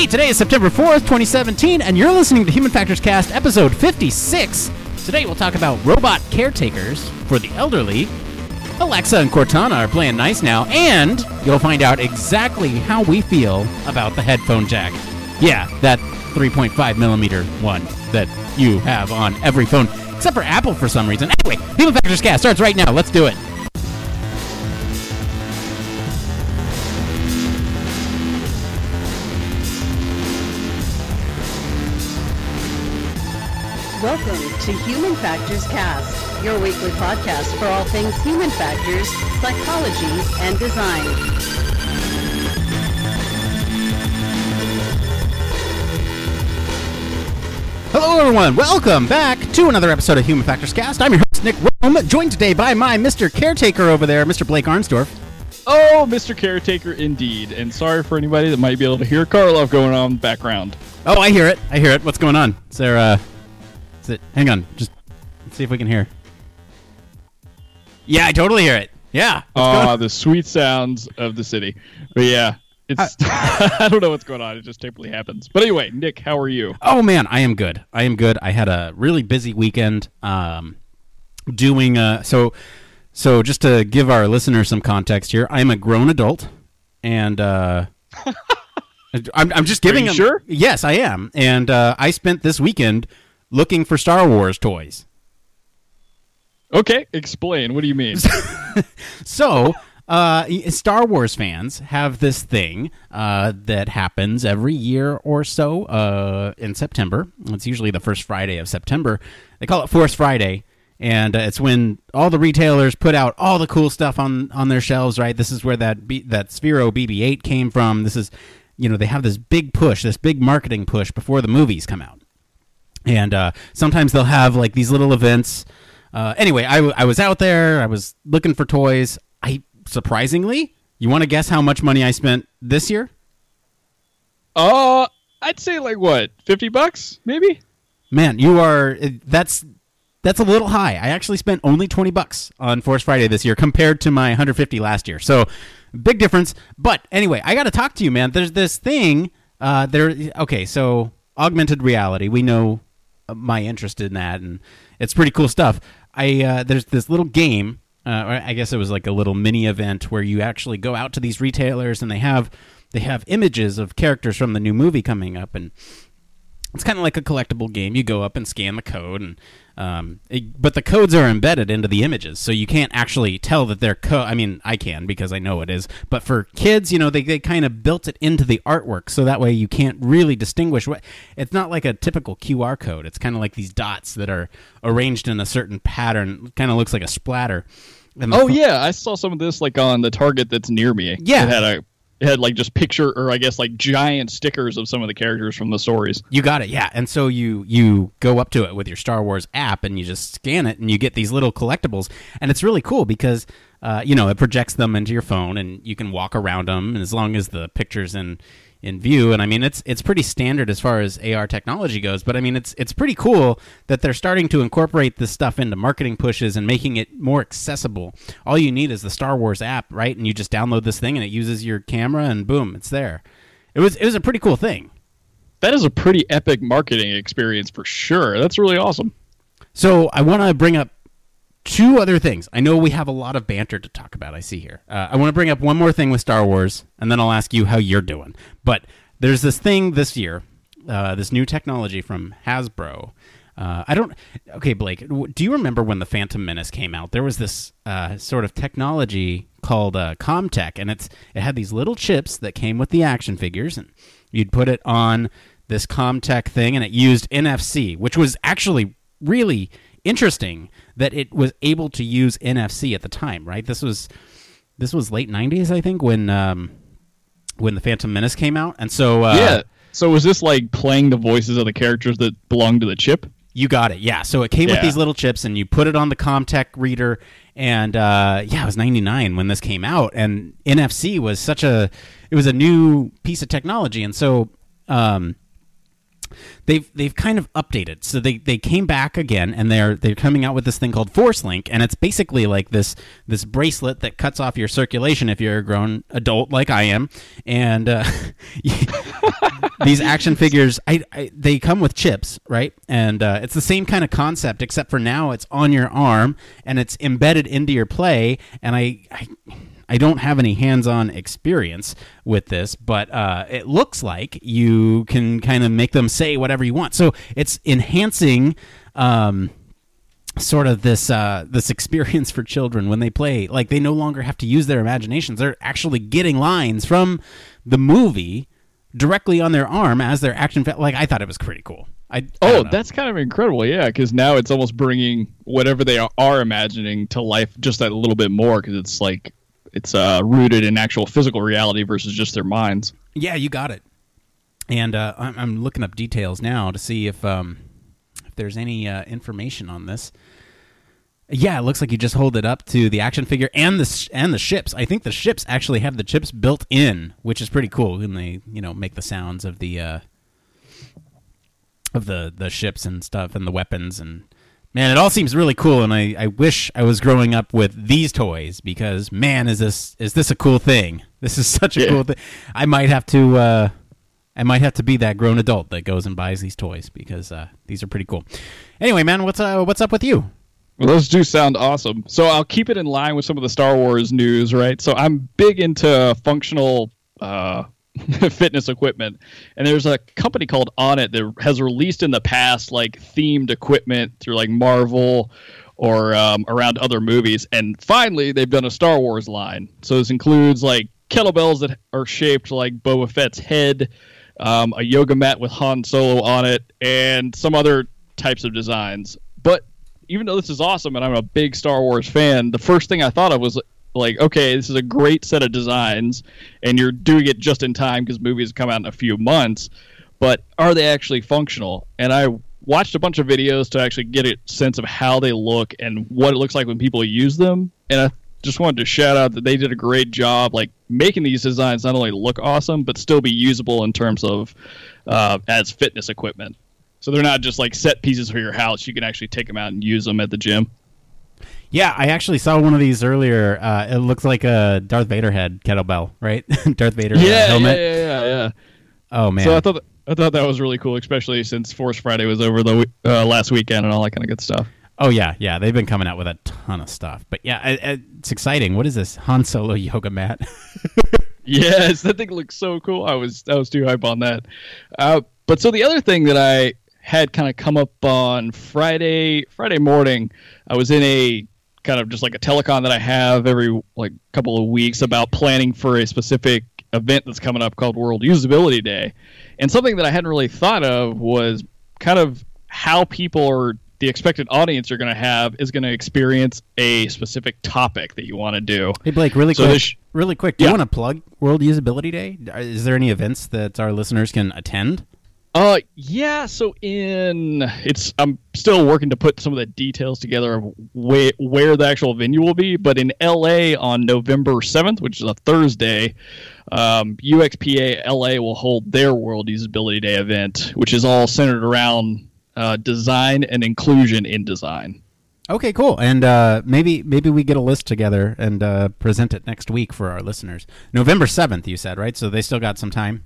Hey, today is September 4th, 2017, and you're listening to Human Factors Cast, episode 56. Today we'll talk about robot caretakers for the elderly. Alexa and Cortana are playing nice now, and you'll find out exactly how we feel about the headphone jack. Yeah, that 3.5 millimeter one that you have on every phone, except for Apple for some reason. Anyway, Human Factors Cast starts right now. Let's do it. To Human Factors Cast, your weekly podcast for all things human factors, psychology, and design. Hello, everyone. Welcome back to another episode of Human Factors Cast. I'm your host, Nick Roome, joined today by my Mr. Caretaker over there, Mr. Blake Arnsdorff. Oh, Mr. Caretaker, indeed. And sorry for anybody that might be able to hear Karlov going on in the background. Oh, I hear it. I hear it. What's going on? Is there, uh, it, hang on. Just let's see if we can hear. Yeah, I totally hear it. Yeah. Going Ah, the sweet sounds of the city. But yeah, it's I don't know what's going on. It just typically happens. But anyway, Nick, how are you? Oh man, I am good. I am good. I had a really busy weekend. Um, doing uh, so, so just to give our listeners some context here, I'm a grown adult, and uh, I'm, I'm just giving you them. sure? Yes, I am. And uh, I spent this weekend looking for Star Wars toys. Okay, explain. What do you mean? So, uh, Star Wars fans have this thing uh, that happens every year or so uh, in September. It's usually the first Friday of September. They call it Force Friday. And uh, it's when all the retailers put out all the cool stuff on, on their shelves, right? This is where that B- that Sphero BB-8 came from. This is, you know, they have this big push, this big marketing push before the movies come out and uh, sometimes they'll have like these little events. Uh, anyway, I, w- I was out there. I was looking for toys. I surprisingly, you want to guess how much money I spent this year? uh, I'd say like what, fifty bucks, maybe. Man, you are that's that's a little high. I actually spent only twenty bucks on Force Friday this year compared to my 150 last year. So big difference. But anyway, I got to talk to you, man. There's this thing. Uh, there. Okay, so augmented reality. We know uh, my interest in that, and it's pretty cool stuff. I uh, there's this little game. Uh, I guess it was like a little mini event where you actually go out to these retailers and they have they have images of characters from the new movie coming up and it's kind of like a collectible game. You go up and scan the code, and um, it- but the codes are embedded into the images, so you can't actually tell that they're code. I mean, I can because I know it is. But for kids, you know, they, they kind of built it into the artwork, so that way you can't really distinguish what. It's not like a typical QR code. It's kind of like these dots that are arranged in a certain pattern. Kind of looks like a splatter. Oh yeah, I saw some of this like on the Target that's near me. Yeah. it had a it had like just picture or I guess like giant stickers of some of the characters from the stories. You got it, yeah. And so you you go up to it with your Star Wars app, and you just scan it, and you get these little collectibles, and it's really cool because uh, you know it projects them into your phone, and you can walk around them, and as long as the pictures in in view, and I mean it's it's pretty standard as far as AR technology goes, but I mean it's it's pretty cool that they're starting to incorporate this stuff into marketing pushes and making it more accessible. All you need is the Star Wars app, right? And you just download this thing, and it uses your camera, and boom, it's there. It was it was a pretty cool thing. That is a pretty epic marketing experience for sure. That's really awesome. So I want to bring up two other things. I know we have a lot of banter to talk about. I see here. Uh, I want to bring up one more thing with Star Wars, and then I'll ask you how you're doing. But there's this thing this year, uh, this new technology from Hasbro. Uh, I don't. Okay, Blake, do you remember when the Phantom Menace came out? There was this uh, sort of technology called uh, CommTech, and it's it had these little chips that came with the action figures, and you'd put it on this CommTech thing, and it used NFC, which was actually really interesting that it was able to use NFC at the time. Right? This was this was late '90s, I think, when um, when the Phantom Menace came out, and so uh, yeah. So was this like playing the voices of the characters that belonged to the chip? You got it. Yeah. So it came with these little chips, and you put it on the CommTech reader, and uh, yeah, it was '99 when this came out, and NFC was such a it was a new piece of technology, and so um, they've they've kind of updated. So they, they came back again, and they're they're coming out with this thing called Force Link, and it's basically like this this bracelet that cuts off your circulation if you're a grown adult like I am, and uh, these action figures, I, I, they come with chips, right? And uh, it's the same kind of concept, except for now it's on your arm and it's embedded into your play. And I, I, I don't have any hands-on experience with this, but uh, it looks like you can kind of make them say whatever you want. So it's enhancing. Um, sort of this uh, this experience for children when they play. Like they no longer have to use their imaginations; they're actually getting lines from the movie directly on their arm as their action. Fa- like I thought it was pretty cool. I, I oh, that's kind of incredible, yeah, because now it's almost bringing whatever they are, are imagining to life just that little bit more, because it's like it's uh, rooted in actual physical reality versus just their minds. Yeah, you got it. And uh, I'm, I'm looking up details now to see if um, if there's any uh, information on this. Yeah, it looks like you just hold it up to the action figure and the sh- and the ships. I think the ships actually have the chips built in, which is pretty cool. And they, you know, make the sounds of the uh, of the the ships and stuff and the weapons and man, it all seems really cool. And I, I wish I was growing up with these toys because man, is this is this a cool thing? This is such a Yeah. cool thing. I might have to uh, I might have to be that grown adult that goes and buys these toys because uh, these are pretty cool. Anyway, man, what's uh, what's up with you? Well, those do sound awesome. So I'll keep it in line with some of the Star Wars news, right? So I'm big into functional uh, fitness equipment, and there's a company called Onnit that has released in the past like themed equipment through like Marvel or um, around other movies, and finally they've done a Star Wars line. So this includes like kettlebells that are shaped like Boba Fett's head, um, a yoga mat with Han Solo on it, and some other types of designs. But even though this is awesome and I'm a big Star Wars fan, the first thing I thought of was like, okay, this is a great set of designs, and you're doing it just in time because movies come out in a few months. But are they actually functional? And I watched a bunch of videos to actually get a sense of how they look and what it looks like when people use them. And I just wanted to shout out that they did a great job, like making these designs not only look awesome but still be usable in terms of uh, as fitness equipment. So they're not just like set pieces for your house. You can actually take them out and use them at the gym. Yeah, I actually saw one of these earlier. Uh, it looks like a Darth Vader head kettlebell, right? Darth Vader uh, yeah, helmet. yeah, yeah, yeah. Oh man. So I thought I thought that was really cool, especially since Force Friday was over the uh, last weekend and all that kind of good stuff. Oh yeah, yeah. They've been coming out with a ton of stuff. But yeah, it's exciting. What is this Han Solo yoga mat? Yes, that thing looks so cool. I was I was too hype on that. Uh, but so the other thing that I had kind of come up on Friday Friday morning, I was in a kind of just like a telecon that I have every like couple of weeks about planning for a specific event that's coming up called World Usability Day. And something that I hadn't really thought of was kind of how people or the expected audience you're going to have is going to experience a specific topic that you want to do. hey Blake, really So quick. this- really quick. Do you want to plug World Usability Day? Is there any events that our listeners can attend? Uh, yeah. So in it's I'm still working to put some of the details together of where where the actual venue will be. But in LA on November seventh, which is a Thursday, um, UXPA LA will hold their World Usability Day event, which is all centered around uh, design and inclusion in design. Okay, cool. And uh, maybe maybe we get a list together and uh, present it next week for our listeners. November seventh, you said, right? So they still got some time.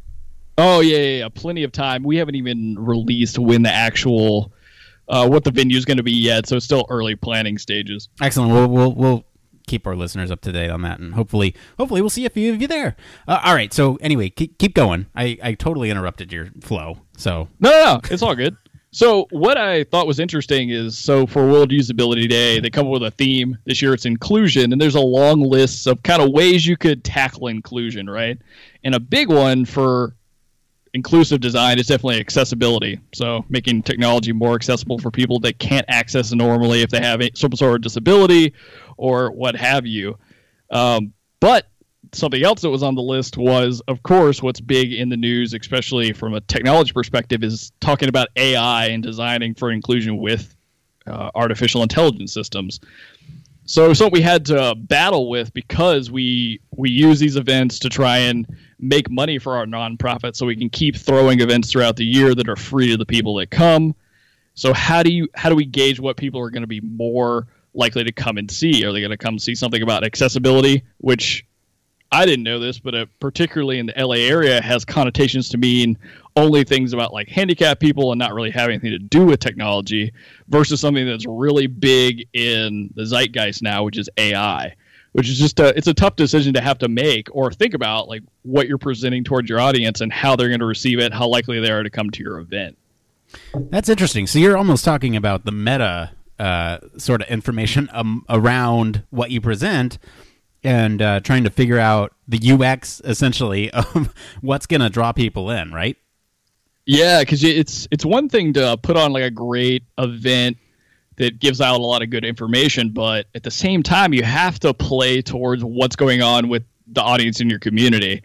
Oh yeah, yeah, yeah, plenty of time. We haven't even released when the actual uh, what the venue is going to be yet, so it's still early planning stages. Excellent. We'll we'll we'll keep our listeners up to date on that, and hopefully hopefully we'll see a few of you there. Uh, all right. So anyway, keep, keep going. I I totally interrupted your flow. So No, no, no, it's all good. So what I thought was interesting is so for World Usability Day, they come up with a theme. This year it's inclusion, and there's a long list of kind of ways you could tackle inclusion, right? And a big one for inclusive design is definitely accessibility. So making technology more accessible for people that can't access normally if they have some sort of disability or what have you. Um, but something else that was on the list was, of course, what's big in the news, especially from a technology perspective, is talking about AI and designing for inclusion with uh, artificial intelligence systems. So something we had to battle with because we we use these events to try and make money for our nonprofit, so we can keep throwing events throughout the year that are free to the people that come. So how do you how do we gauge what people are going to be more likely to come and see? Are they going to come see something about accessibility, which I didn't know this, but uh, particularly in the LA area, has connotations to mean only things about like handicapped people and not really having anything to do with technology versus something that's really big in the zeitgeist now, which is AI, which is just a, it's a tough decision to have to make or think about like what you're presenting towards your audience and how they're going to receive it, how likely they are to come to your event. That's interesting. So you're almost talking about the meta uh, sort of information um, around what you present and uh, trying to figure out the UX essentially of what's going to draw people in, right? Yeah, because it's it's one thing to put on like a great event that gives out a lot of good information, but at the same time, you have to play towards what's going on with the audience in your community.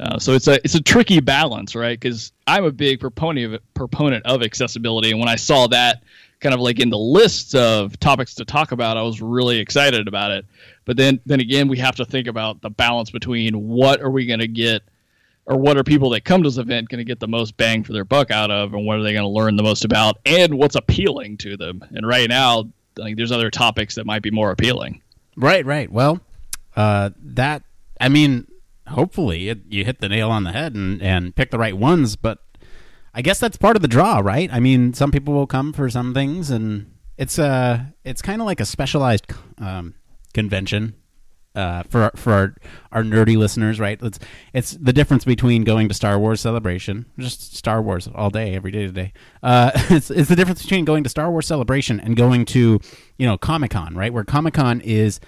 Uh, so it's a it's a tricky balance, right? Because I'm a big proponent of proponent of accessibility, and when I saw that kind of like in the list of topics to talk about, I was really excited about it. But then then again, we have to think about the balance between what are we going to get or what are people that come to this event going to get the most bang for their buck out of, and what are they going to learn the most about, and what's appealing to them. And right now, think there's other topics that might be more appealing. Right, right. Well, uh, that I mean, hopefully it, you hit the nail on the head and and pick the right ones, but I guess that's part of the draw, right? I mean, some people will come for some things, and it's uh it's kind of like a specialized um, convention uh, for for our, our nerdy listeners, right? It's it's the difference between going to Star Wars Celebration, just Star Wars all day, every day today. Uh, it's it's the difference between going to Star Wars Celebration and going to you know Comic Con, right? Where Comic Con is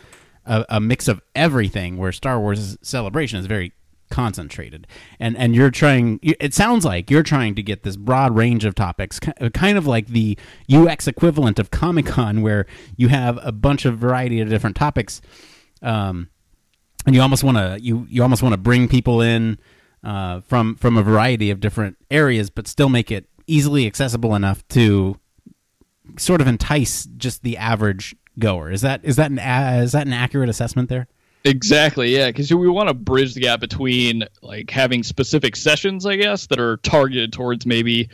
a, a mix of everything, where Star Wars Celebration is very concentrated and and you're trying it sounds like you're trying to get this broad range of topics kind of like the UX equivalent of Comic-Con where you have a bunch of variety of different topics um, and you almost want to you you almost want to bring people in uh, from from a variety of different areas, but still make it easily accessible enough to sort of entice just the average goer. Is that is that an uh, is that an accurate assessment there? Exactly, yeah, because we want to bridge the gap between like having specific sessions, I guess, that are targeted towards maybe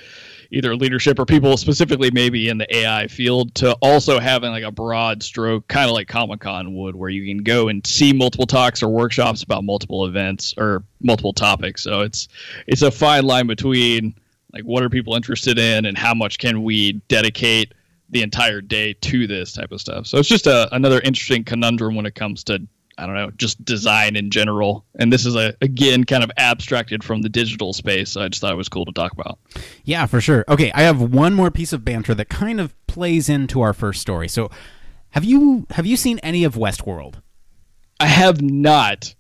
either leadership or people specifically maybe in the AI field to also having like a broad stroke, kind of like Comic Con would, where you can go and see multiple talks or workshops about multiple events or multiple topics. So it's it's a fine line between like what are people interested in and how much can we dedicate the entire day to this type of stuff. So it's just a, another interesting conundrum when it comes to I don't know, just design in general. And this is a again kind of abstracted from the digital space. So I just thought it was cool to talk about. Yeah, for sure. Okay, I have one more piece of banter that kind of plays into our first story. So, have you have you seen any of Westworld? I have not.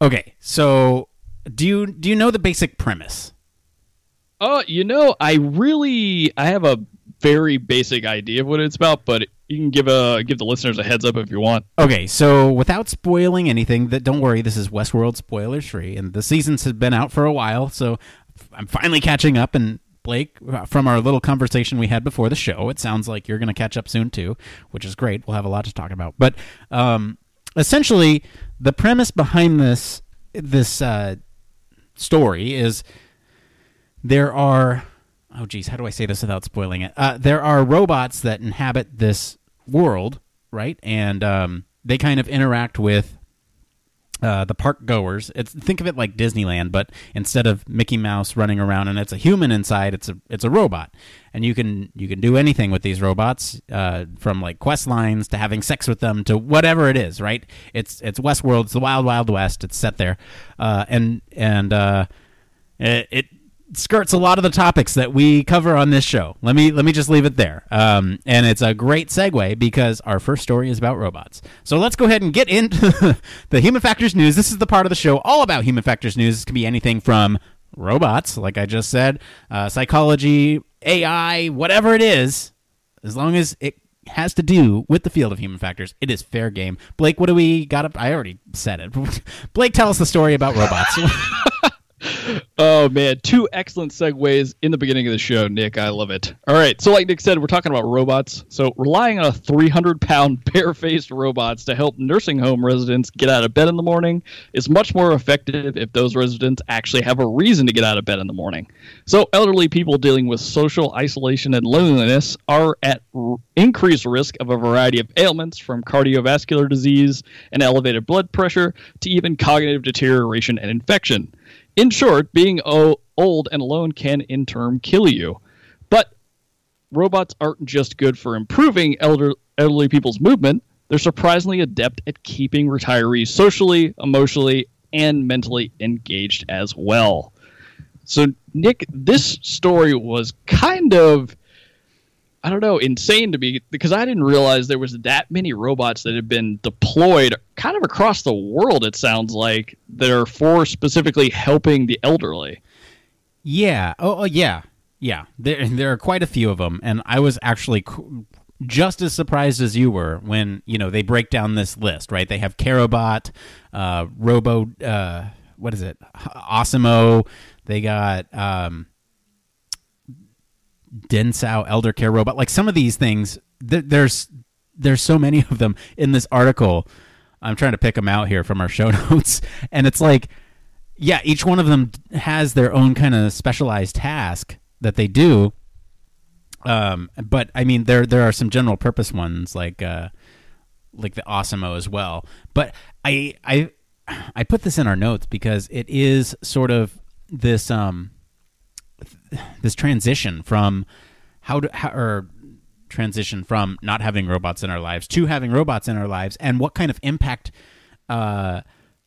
Okay, so do you do you know the basic premise? Oh, you know, I really I have a very basic idea of what it's about, but you can give a give the listeners a heads up if you want. Okay, so without spoiling anything, that don't worry, this is Westworld spoilers free, and the seasons have been out for a while, so I'm finally catching up. And Blake, uh, from our little conversation we had before the show, it sounds like you're going to catch up soon too, which is great. We'll have a lot to talk about. But um, essentially, the premise behind this this uh, story is there are oh geez, how do I say this without spoiling it? Uh, there are robots that inhabit this world, right? And um, they kind of interact with uh, the park goers. It's think of it like Disneyland, but instead of Mickey Mouse running around and it's a human inside, it's a it's a robot, and you can you can do anything with these robots, uh, from like quest lines to having sex with them to whatever it is. Right? It's it's Westworld. It's the Wild Wild West. It's set there, uh, and and uh, it, it skirts a lot of the topics that we cover on this show. Let me let me just leave it there. Um, and it's a great segue because our first story is about robots. So let's go ahead and get into the human factors news. This is the part of the show all about human factors news. This can be anything from robots, like I just said, uh, psychology, AI, whatever it is, as long as it has to do with the field of human factors, it is fair game. Blake, what do we got up? I already said it. Blake, tell us the story about robots. oh man, two excellent segues in the beginning of the show, Nick. I love it. All right, so like Nick said, we're talking about robots. So relying on a 300-pound bear-faced robots to help nursing home residents get out of bed in the morning is much more effective if those residents actually have a reason to get out of bed in the morning. So elderly people dealing with social isolation and loneliness are at r- increased risk of a variety of ailments, from cardiovascular disease and elevated blood pressure to even cognitive deterioration and infection. In short, being old and alone can in turn kill you. But robots aren't just good for improving elder- elderly people's movement, they're surprisingly adept at keeping retirees socially, emotionally, and mentally engaged as well. So, Nick, this story was kind of, I don't know, insane to me because I didn't realize there was that many robots that had been deployed kind of across the world, it sounds like, that are for specifically helping the elderly. Yeah. Oh, oh, yeah. Yeah. There, there are quite a few of them, and I was actually just as surprised as you were when you know they break down this list. Right? They have Care-O-bot, uh, Robo. Uh, what is it? ASIMO. They got um, Dinsow Elder Care Robot. Like some of these things, th- there's there's so many of them in this article. I'm trying to pick them out here from our show notes, and it's like, yeah, each one of them has their own kind of specialized task that they do. Um, but I mean, there there are some general purpose ones like uh, like the ASIMO as well. But I I I put this in our notes because it is sort of this um this transition from how to how, or transition from not having robots in our lives to having robots in our lives and what kind of impact uh,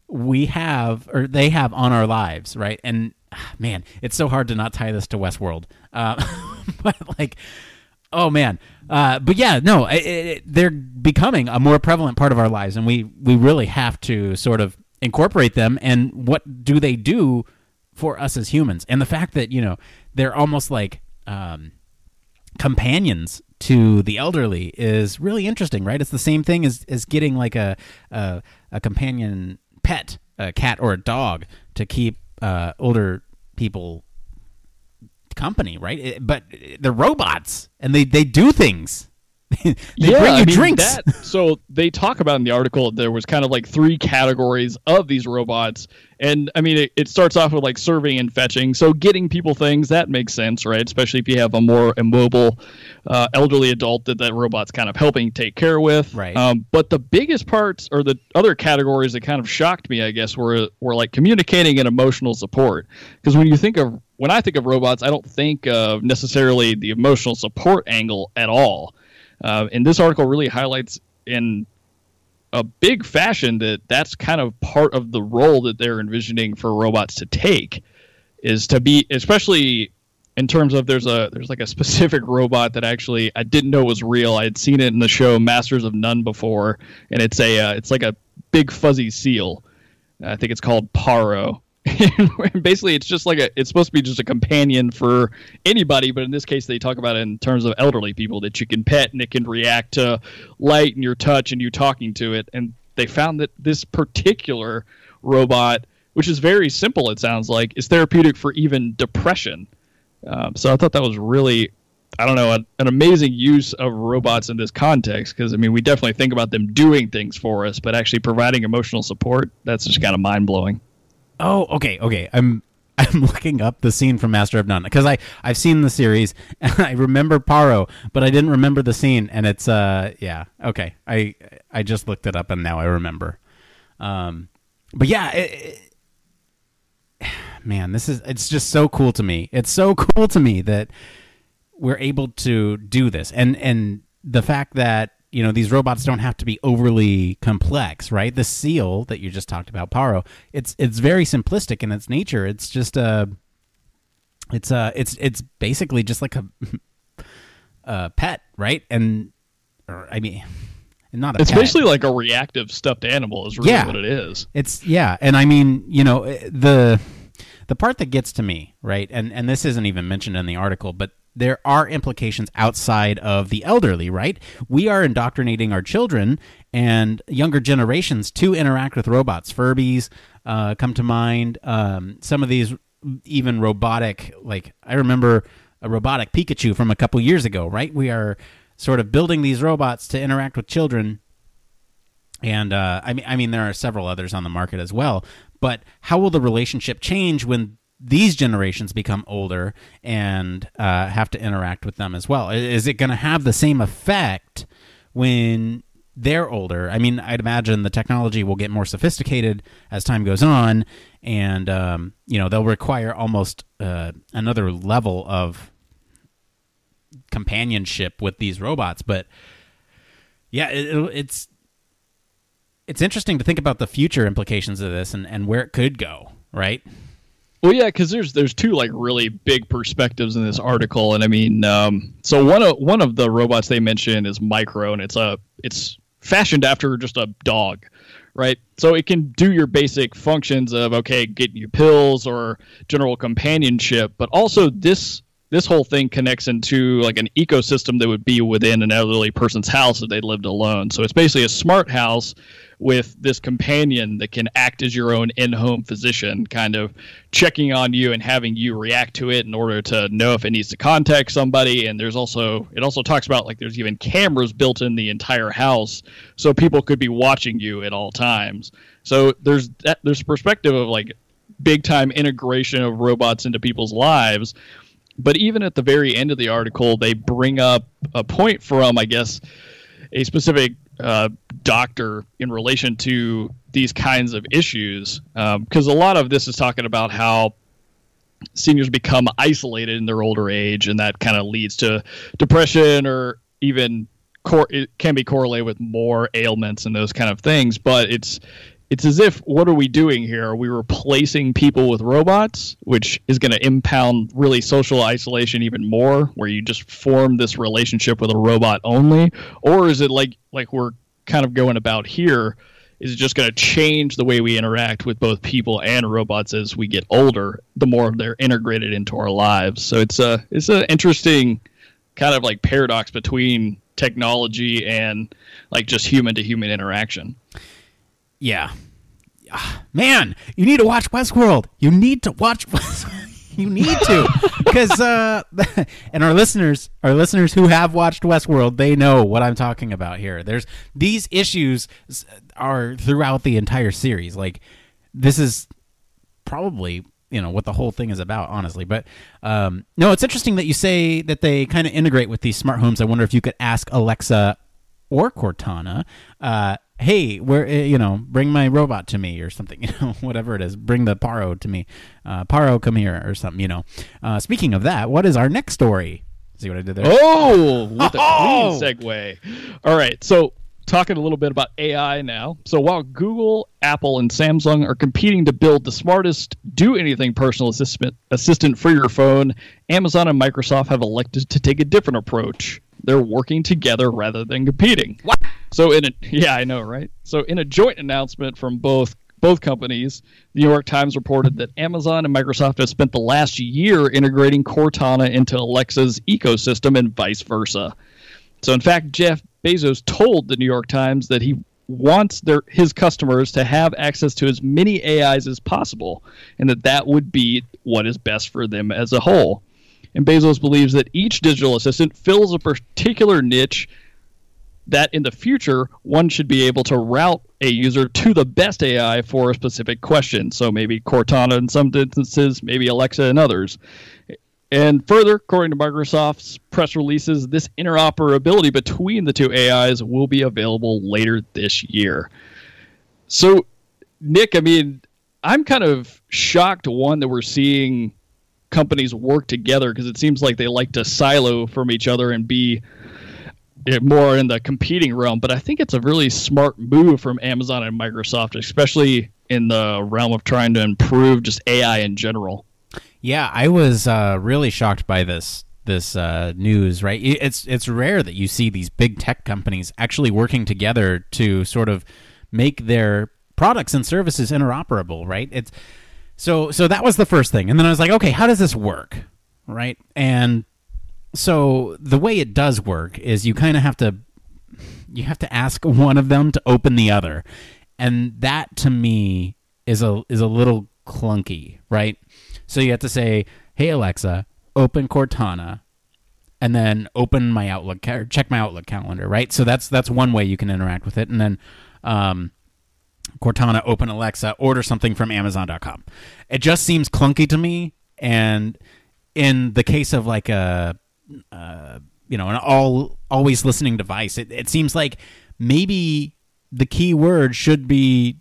we have or they have on our lives right? And man it's so hard to not tie this to westworld uh, but like oh man uh, but yeah no it, it, they're becoming a more prevalent part of our lives and we we really have to sort of incorporate them and what do they do for us as humans? And the fact that you know they're almost like um, companions to the elderly is really interesting right? It's the same thing as, as getting like a, a, a companion pet a cat or a dog to keep uh, older people company right? It- but they're robots and they, they do things they bring you I mean, drinks that- so they talk about in the article there was kind of like three categories of these robots, and I mean it, it starts off with like serving and fetching. So getting people things that makes sense, right? Especially if you have a more immobile uh, elderly adult that that robot's kind of helping take care with. Right. Um, but the biggest parts or the other categories that kind of shocked me, I guess, were were like communicating and emotional support. Because when you think of when I think of robots, I don't think of necessarily the emotional support angle at all. Uh, and this article really highlights in a big fashion that that's kind of part of the role that they're envisioning for robots to take is to be especially in terms of there's a there's like a specific robot that actually I didn't know was real. I had seen it in the show Masters of None before, and it's a uh, it's like a big fuzzy seal. I think it's called Paro. Basically, it's just like a it's supposed to be just a companion for anybody, but in this case, they talk about it in terms of elderly people that you can pet and it can react to light and your touch and you talking to it. And they found that this particular robot, which is very simple, it sounds like, is therapeutic for even depression. Um, so I thought that was really, I don't know, an, amazing use of robots in this context. Because I mean, we definitely think about them doing things for us, but actually providing emotional support—that's just kind of mind blowing. Oh, okay, okay. I'm I'm looking up the scene from Master of None because I I've seen the series and I remember Paro, but I didn't remember the scene. And it's uh yeah okay. I I just looked it up and now I remember. Um, but yeah, it, it- man, this is it's just so cool to me. It's so cool to me that we're able to do this, and and the fact that you know these robots don't have to be overly complex, right? The seal that you just talked about, Paro, it's it's very simplistic in its nature. It's just a, it's a, it's it's basically just like a, a pet, right? And or, I mean, not a It's pet. basically like a reactive stuffed animal, is really Yeah. what it is. It's yeah, and I mean, you know, eh, the the part that gets to me, right? And and this isn't even mentioned in the article, but there are implications outside of the elderly, right? We are indoctrinating our children and younger generations to interact with robots. Furbies uh, come to mind. Um, some of these even robotic. Like I remember a robotic Pikachu from a couple years ago. Right, we are sort of building these robots to interact with children. And uh, I mean, I mean, there are several others on the market as well. But how will the relationship change when these generations become older and uh, have to interact with them as well? Is it going to have the same effect when they're older? I mean, I'd imagine the technology will get more sophisticated as time goes on, and um, you know they'll require almost uh, another level of companionship with these robots. But yeah, it, it's it's interesting to think about the future implications of this and, and where it could go, right? Well, yeah, because there's there's two like really big perspectives in this article, and I mean, um, so one of one of the robots they mention is MiRo, and it's a it's fashioned after just a dog, right? So it can do your basic functions of okay, getting you pills or general companionship, but also this this whole thing connects into like an ecosystem that would be within an elderly person's house if they lived alone. So it's basically a smart house with this companion that can act as your own in-home physician, kind of checking on you and having you react to it in order to know if it needs to contact somebody. And there's also it also talks about like there's even cameras built in the entire house, so people could be watching you at all times. So there's that there's perspective of like big time integration of robots into people's lives. But even at the very end of the article, they bring up a point from, I guess, a specific uh, doctor in relation to these kinds of issues because um, a lot of this is talking about how seniors become isolated in their older age and that kind of leads to depression or even cor- it can be correlated with more ailments and those kind of things. But it's it's as if what are we doing here? Are we replacing people with robots, which is going to impound really social isolation even more, where you just form this relationship with a robot only, or is it like like we're kind of going about here? Is it just going to change the way we interact with both people and robots as we get older? The more they're integrated into our lives, so it's a it's an interesting kind of like paradox between technology and like just human to human interaction. Yeah. Man, you need to watch Westworld. You need to watch you need to because uh and our listeners our listeners who have watched westworld they know what i'm talking about here there's these issues are throughout the entire series like this is probably you know what the whole thing is about honestly but um no it's interesting that you say that they kind of integrate with these smart homes i wonder if you could ask alexa or cortana uh hey, where eh, you know, bring my robot to me or something, you know, whatever it is, bring the Paro to me, uh, Paro, come here or something, you know. Uh, speaking of that, what is our next story? See what I did there? Oh, with a oh! clean segue. All right, so talking a little bit about AI now. So while Google, Apple, and Samsung are competing to build the smartest do anything personal assistant assistant for your phone, Amazon and Microsoft have elected to take a different approach. They're working together rather than competing. What? So in a yeah, I know, right? So in a joint announcement from both both companies, the New York Times reported that Amazon and Microsoft have spent the last year integrating Cortana into Alexa's ecosystem and vice versa. So in fact, Jeff Bezos told the New York Times that he wants their his customers to have access to as many AIs as possible and that that would be what is best for them as a whole. And Bezos believes that each digital assistant fills a particular niche that in the future one should be able to route a user to the best AI for a specific question. So maybe Cortana in some instances, maybe Alexa in others. And further, according to Microsoft's press releases, this interoperability between the two AIs will be available later this year. So, Nick, I mean, I'm kind of shocked one that we're seeing companies work together because it seems like they like to silo from each other and be more in the competing realm, but I think it's a really smart move from Amazon and Microsoft, especially in the realm of trying to improve just AI in general. Yeah, I was uh, really shocked by this this uh, news. Right, it's it's rare that you see these big tech companies actually working together to sort of make their products and services interoperable. Right, it's so so that was the first thing, and then I was like, okay, how does this work? Right, and so the way it does work is you kind of have to you have to ask one of them to open the other and that to me is a is a little clunky right So you have to say, "Hey Alexa, open Cortana." And then open my Outlook, ca- check my Outlook calendar, right? So that's that's one way you can interact with it. And then um, Cortana, open Alexa, order something from Amazon.com. It just seems clunky to me. And in the case of like a, uh, you know, an all always listening device, it, it seems like maybe the key word should be,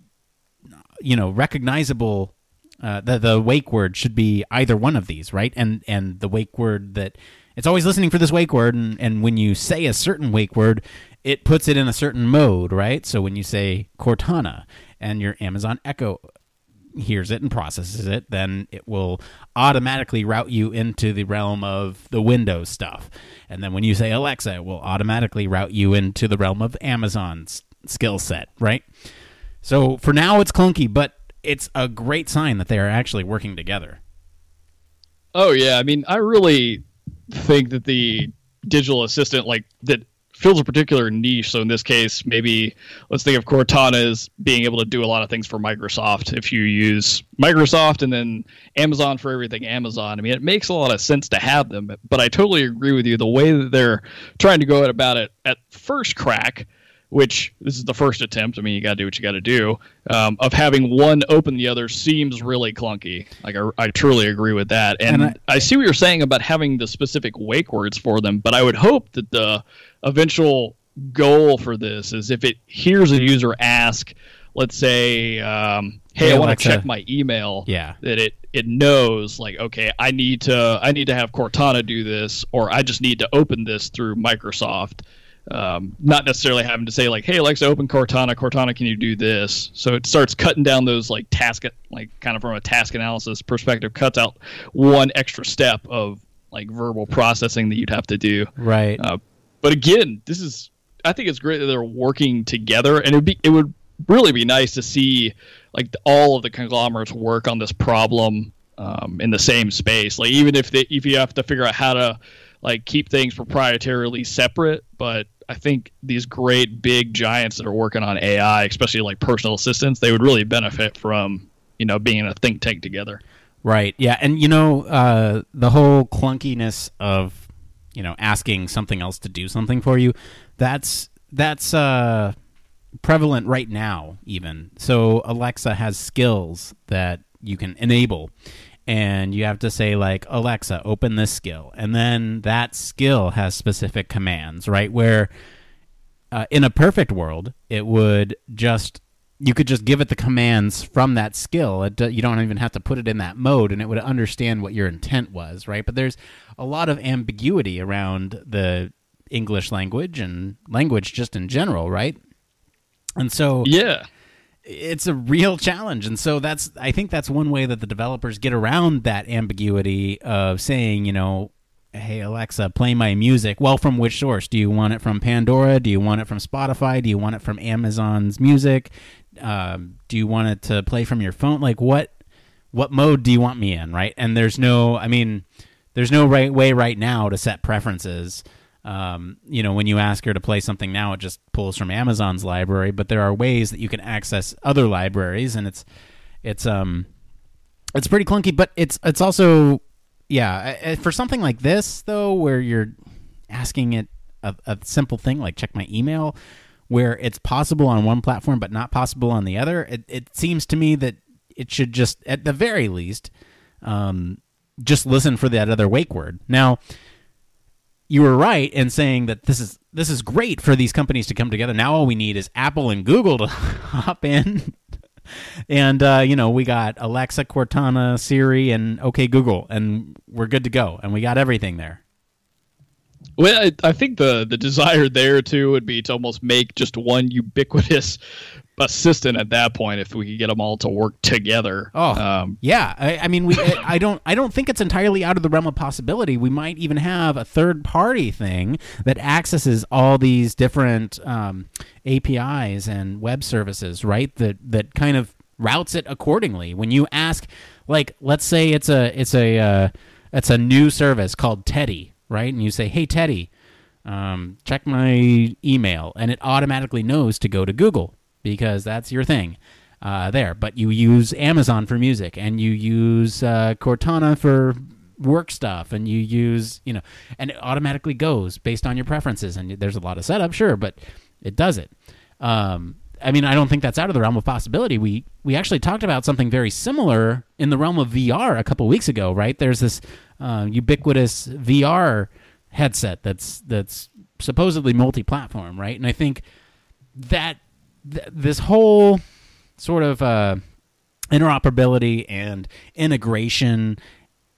you know, recognizable. Uh, the the wake word should be either one of these, right? And and the wake word that it's always listening for this wake word, and, and when you say a certain wake word, it puts it in a certain mode, right? So when you say Cortana and your Amazon Echo hears it and processes it, then it will automatically route you into the realm of the Windows stuff. And then when you say Alexa, it will automatically route you into the realm of Amazon's skill set, right? So for now, it's clunky, but it's a great sign that they are actually working together. Oh yeah, I mean, I really think that the digital assistant like that fills a particular niche. So in this case, maybe let's think of Cortana as being able to do a lot of things for Microsoft. If you use Microsoft and then Amazon for everything Amazon, I mean, it makes a lot of sense to have them. But I totally agree with you. The way that they're trying to go about it at first crack which this is the first attempt. I mean, you got to do what you got to do. Um, of having one open the other seems really clunky. Like I, I truly agree with that, and, and I, I, see what you're saying about having the specific wake words for them. But I would hope that the eventual goal for this is if it hears a user ask, let's say, um, "Hey, I want to check my email," yeah, that it it knows like, okay, I need to I need to have Cortana do this, or I just need to open this through Microsoft um, not necessarily having to say like, "Hey Alexa, open Cortana. Cortana, can you do this?" So it starts cutting down those like task, like kind of from a task analysis perspective, cuts out one extra step of like verbal processing that you'd have to do. Right. Uh, but again, this is I think it's great that they're working together, and it would be it would really be nice to see like all of the conglomerates work on this problem um, in the same space. Like even if they if you have to figure out how to like keep things proprietarily separate, but I think these great big giants that are working on AI, especially like personal assistants, they would really benefit from you know being in a think tank together. Right. Yeah. And you know uh, the whole clunkiness of you know asking something else to do something for you. That's that's uh, prevalent right now. Even so, Alexa has skills that you can enable and you have to say like alexa open this skill. And then that skill has specific commands right? Where uh, in a perfect world it would just you could just give it the commands from that skill. It, you don't even have to put it in that mode and it would understand what your intent was right? But there's a lot of ambiguity around the english language and language just in general right? And so yeah it's a real challenge. And so that's i think that's one way that the developers get around that ambiguity of saying you know hey alexa play my music. Well from which source? Do you want it from pandora? Do you want it from spotify? Do you want it from amazon's music? Um, do you want it to play from your phone? Like what what mode do you want me in right? And there's no i mean there's no right way right now to set preferences um, you know, when you ask her to play something now, it just pulls from Amazon's library. But there are ways that you can access other libraries, and it's it's um it's pretty clunky. But it's it's also yeah for something like this though, where you're asking it a, a simple thing like check my email, where it's possible on one platform but not possible on the other. It it seems to me that it should just at the very least um, just listen for that other wake word now you were right in saying that this is this is great for these companies to come together. Now all we need is Apple and Google to hop in. and uh, you know we got Alexa, Cortana, Siri, and OK Google, and we're good to go. And we got everything there. Well, I, I think the the desire there too would be to almost make just one ubiquitous assistant at that point if we could get them all to work together. Oh, um, yeah. I, I mean, we. I don't. I don't think it's entirely out of the realm of possibility. We might even have a third party thing that accesses all these different um, APIs and web services, right? That that kind of routes it accordingly. When you ask, like, let's say it's a it's a uh, it's a new service called Teddy, right? And you say, "Hey, Teddy." Um, check my email, and it automatically knows to go to Google because that's your thing. uh, there. But you use Amazon for music, and you use uh, Cortana for work stuff, and you use you know, and it automatically goes based on your preferences. And there's a lot of setup, sure, but it does it. Um, I mean, I don't think that's out of the realm of possibility. We we actually talked about something very similar in the realm of VR a couple weeks ago, right? There's this uh, ubiquitous VR headset that's that's supposedly multi-platform, right? And I think that th- this whole sort of uh, interoperability and integration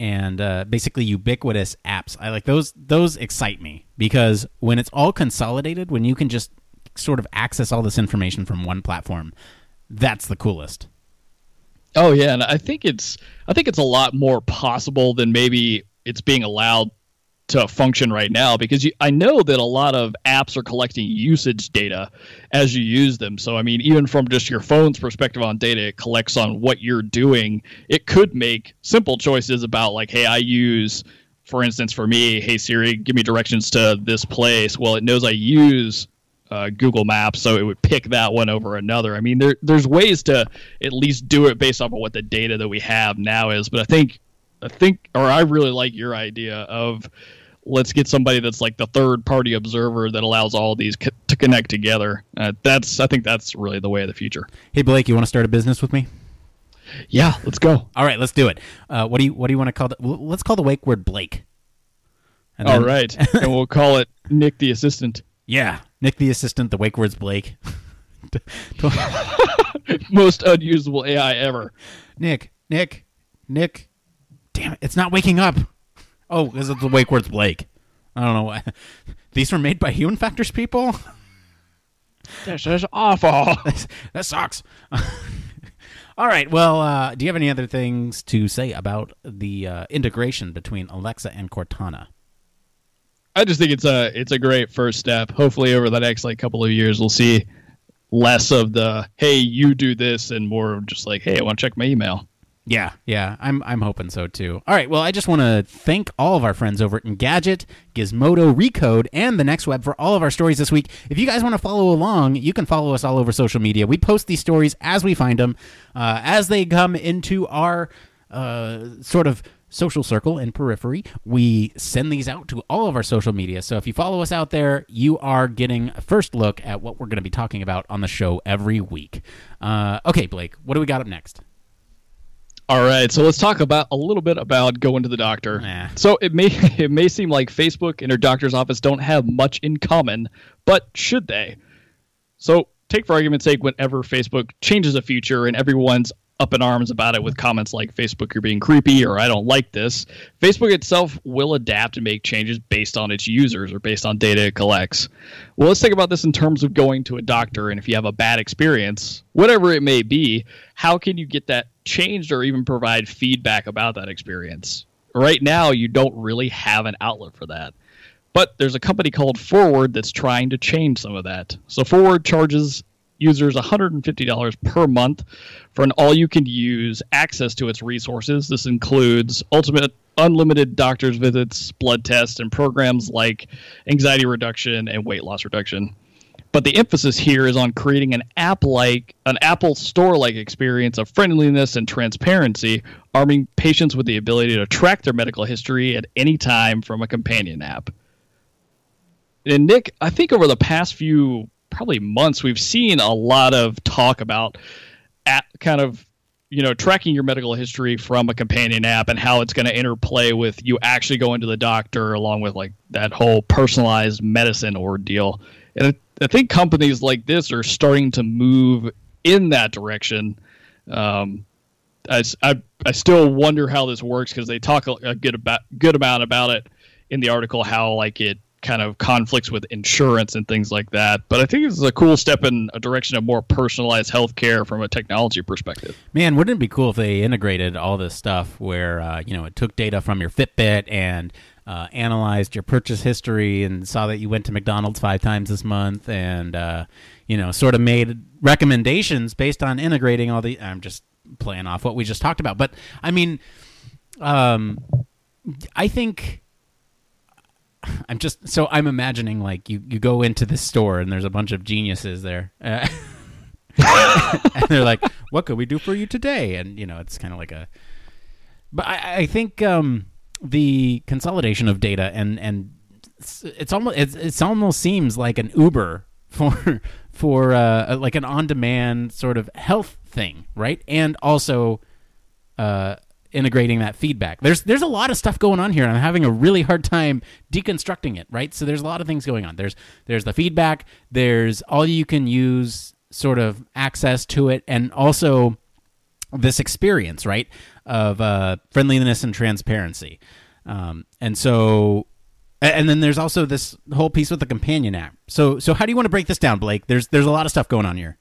and uh, basically ubiquitous apps, I like those. Those excite me because when it's all consolidated, when you can just sort of access all this information from one platform, that's the coolest. Oh yeah, and I think it's I think it's a lot more possible than maybe it's being allowed to function right now because you, I know that a lot of apps are collecting usage data as you use them. So I mean, even from just your phone's perspective on data, it collects on what you're doing. It could make simple choices about like, hey, I use, for instance, for me, hey Siri, give me directions to this place. Well, it knows I use uh, Google Maps, so it would pick that one over another. I mean, there there's ways to at least do it based off of what the data that we have now is. But I think I think, or I really like your idea of let's get somebody that's like the third party observer that allows all these co- to connect together. Uh, that's I think that's really the way of the future. Hey Blake, you want to start a business with me? Yeah, let's go. All right, let's do it. Uh, what do you What do you want to call the? Let's call the wake word Blake. And All then- right, and we'll call it Nick the assistant. Yeah, Nick the assistant. The wake word's Blake. Most unusable AI ever. Nick, Nick, Nick. Damn it! It's not waking up. Oh, because it's the wake word's Blake. I don't know why. These were made by Human Factors people. This is awful. that sucks. All right. Well, uh, do you have any other things to say about the uh, integration between Alexa and Cortana? I just think it's a it's a great first step. Hopefully, over the next like couple of years, we'll see less of the hey, you do this, and more of just like hey, I want to check my email. Yeah, yeah, I'm I'm hoping so too. All right, well, I just want to thank all of our friends over at Engadget, Gizmodo, Recode, and the Next Web for all of our stories this week. If you guys want to follow along, you can follow us all over social media. We post these stories as we find them, uh, as they come into our uh, sort of social circle and periphery. We send these out to all of our social media. So if you follow us out there, you are getting a first look at what we're going to be talking about on the show every week. Uh, okay, Blake, what do we got up next? All right, so let's talk about a little bit about going to the doctor. Nah. So it may it may seem like Facebook and their doctor's office don't have much in common, but should they? So take for argument's sake, whenever Facebook changes a feature and everyone's up in arms about it with comments like Facebook you're being creepy or I don't like this, Facebook itself will adapt and make changes based on its users or based on data it collects. Well, let's think about this in terms of going to a doctor and if you have a bad experience, whatever it may be, how can you get that changed or even provide feedback about that experience? Right now, you don't really have an outlet for that. But there's a company called Forward that's trying to change some of that. So Forward charges users $150 per month for an all you can use access to its resources. This includes ultimate unlimited doctor's visits, blood tests, and programs like anxiety reduction and weight loss reduction. But the emphasis here is on creating an app like an Apple Store like experience of friendliness and transparency, arming patients with the ability to track their medical history at any time from a companion app. And Nick, I think over the past few probably months, we've seen a lot of talk about at kind of you know tracking your medical history from a companion app and how it's going to interplay with you actually going to the doctor along with like that whole personalized medicine ordeal. And I- think companies like this are starting to move in that direction. Um, I, I, I still wonder how this works because they talk a, a good about good amount about it in the article how like it kind of conflicts with insurance and things like that. But I think this is a cool step in a direction of more personalized healthcare from a technology perspective. Man, wouldn't it be cool if they integrated all this stuff where uh, you know it took data from your Fitbit and uh, analyzed your purchase history and saw that you went to McDonald's five times this month and uh, you know sort of made recommendations based on integrating all the. I'm just playing off what we just talked about, but I mean, um, I think. I'm just so I'm imagining like you, you go into this store and there's a bunch of geniuses there. Uh, and they're like, "What could we do for you today?" And you know, it's kind of like a. But I, I think um, the consolidation of data and and it's, it's almost it's, it's almost seems like an Uber for for uh, like an on demand sort of health thing, right? And also uh, integrating that feedback. There's there's a lot of stuff going on here, and I'm having a really hard time deconstructing it. Right, so there's a lot of things going on. There's there's the feedback. There's all you can use sort of access to it, and also this experience, right, of uh, friendliness and transparency. Um, and so and then there's also this whole piece with the companion app. So so how do you want to break this down, Blake? There's there's a lot of stuff going on here.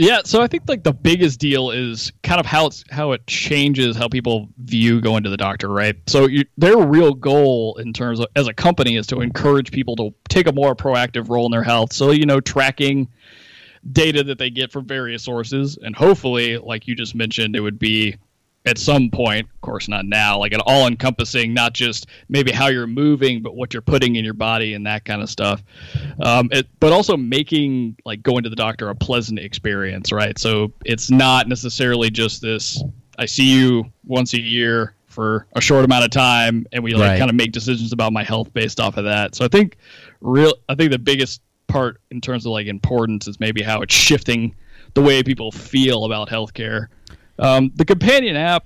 Yeah, so I think like the biggest deal is kind of how it's how it changes how people view going to the doctor, right? So you, their real goal in terms of as a company is to encourage people to take a more proactive role in their health. So you know, tracking data that they get from various sources, and hopefully, like you just mentioned, it would be at some point, of course not now, like an all encompassing, not just maybe how you're moving, but what you're putting in your body and that kind of stuff. Um, it, but also making like going to the doctor a pleasant experience, right? So it's not necessarily just this, I see you once a year for a short amount of time and we like Right. kind of make decisions about my health based off of that. So I think real, I think the biggest part in terms of like importance is maybe how it's shifting the way people feel about healthcare. Um, the companion app,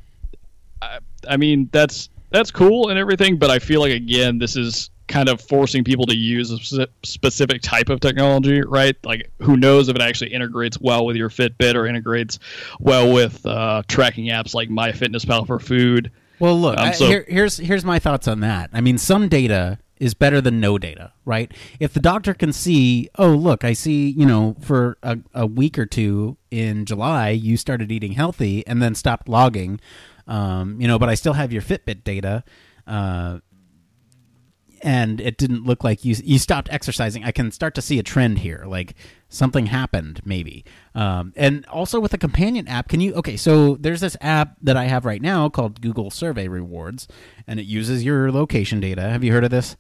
I, I mean, that's that's cool and everything, but I feel like again, this is kind of forcing people to use a specific type of technology, right? Like, who knows if it actually integrates well with your Fitbit or integrates well with uh, tracking apps like MyFitnessPal for food. Well, look, Um, I- here, here's here's my thoughts on that. I mean, some data is better than no data, right? If the doctor can see, oh, look, I see, you know, for a, a week or two in July, you started eating healthy and then stopped logging, um, you know, but I still have your Fitbit data. Uh, and it didn't look like you you stopped exercising. I can start to see a trend here, like something happened maybe. Um, and also with the companion app, can you? Okay, so there's this app that I have right now called Google Survey Rewards, and it uses your location data. Have you heard of this?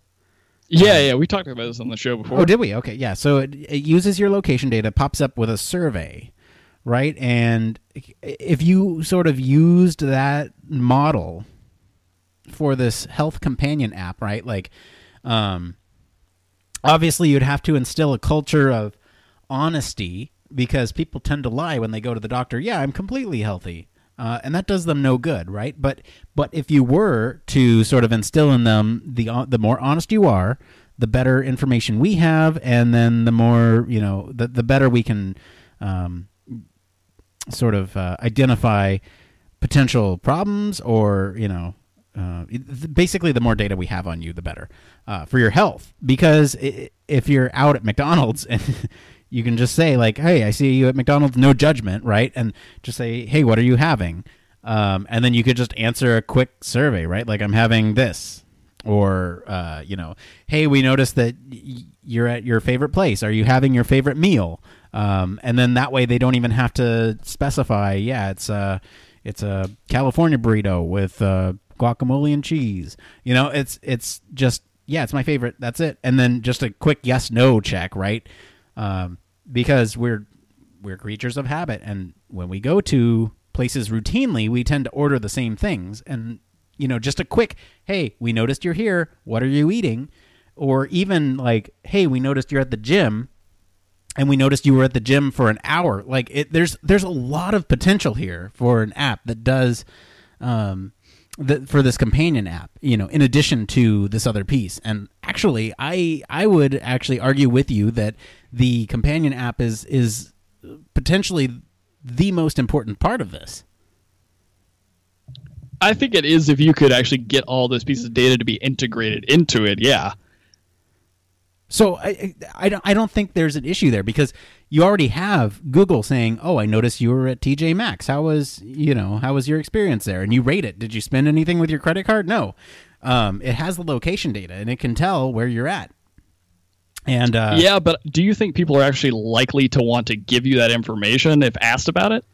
Yeah, yeah, we talked about this on the show before. Oh, did we? Okay, yeah. So it, it uses your location data, pops up with a survey, right? And if you sort of used that model for this health companion app, right? Like, um, obviously you'd have to instill a culture of honesty because people tend to lie when they go to the doctor. Yeah, I'm completely healthy. Uh, and that does them no good, right? But but if you were to sort of instill in them the uh, the more honest you are, the better information we have, and then the more you know, the the better we can um, sort of uh, identify potential problems or you know uh, basically the more data we have on you the better uh, for your health because if you're out at mcdonald's and you can just say like hey i see you at mcdonald's no judgment right? And just say hey what are you having? Um, and then you could just answer a quick survey right? Like i'm having this or uh, you know hey we noticed that you're at your favorite place. Are you having your favorite meal? Um, and then that way they don't even have to specify yeah it's a it's a california burrito with uh, guacamole and cheese. You know it's it's just yeah it's my favorite. That's it. And then just a quick yes no check right? Um, because we're we're creatures of habit. And when we go to places routinely we tend to order the same things. And you know just a quick hey we noticed you're here. What are you eating? Or even like hey we noticed you're at the gym and we noticed you were at the gym for an hour. Like it there's there's a lot of potential here for an app that does um the, for this companion app you know in addition to this other piece and actually i i would actually argue with you that the companion app is is potentially the most important part of this I think it is if you could actually get all those pieces of data to be integrated into it. Yeah. So I, I, I don't I don't think there's an issue there because you already have Google saying, "Oh, I noticed you were at TJ Maxx. How was you know how was your experience there?" And you rate it. Did you spend anything with your credit card? No. Um, it has the location data and it can tell where you're at. And uh, yeah, but do you think people are actually likely to want to give you that information if asked about it?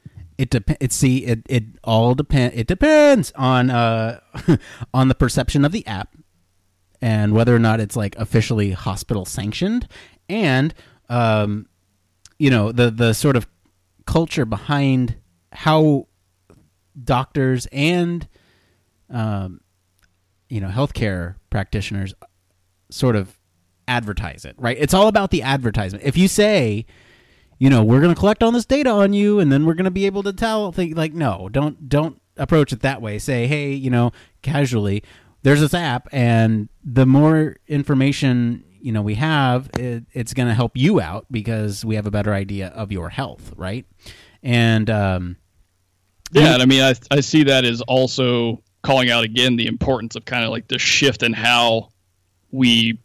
it depends. It see it it all depend. It depends on uh on the perception of the app and whether or not it's like officially hospital sanctioned and um you know the the sort of culture behind how doctors and um, you know healthcare practitioners sort of advertise it, right? It's all about the advertisement. If you say, you know, we're going to collect all this data on you, and then we're going to be able to tell, think like, no, don't don't approach it that way. Say, hey, you know, casually, there's this app, and the more information you know we have, it, it's going to help you out because we have a better idea of your health, right? And um, yeah, and I mean, I I see that as also calling out again the importance of kind of like the shift in how we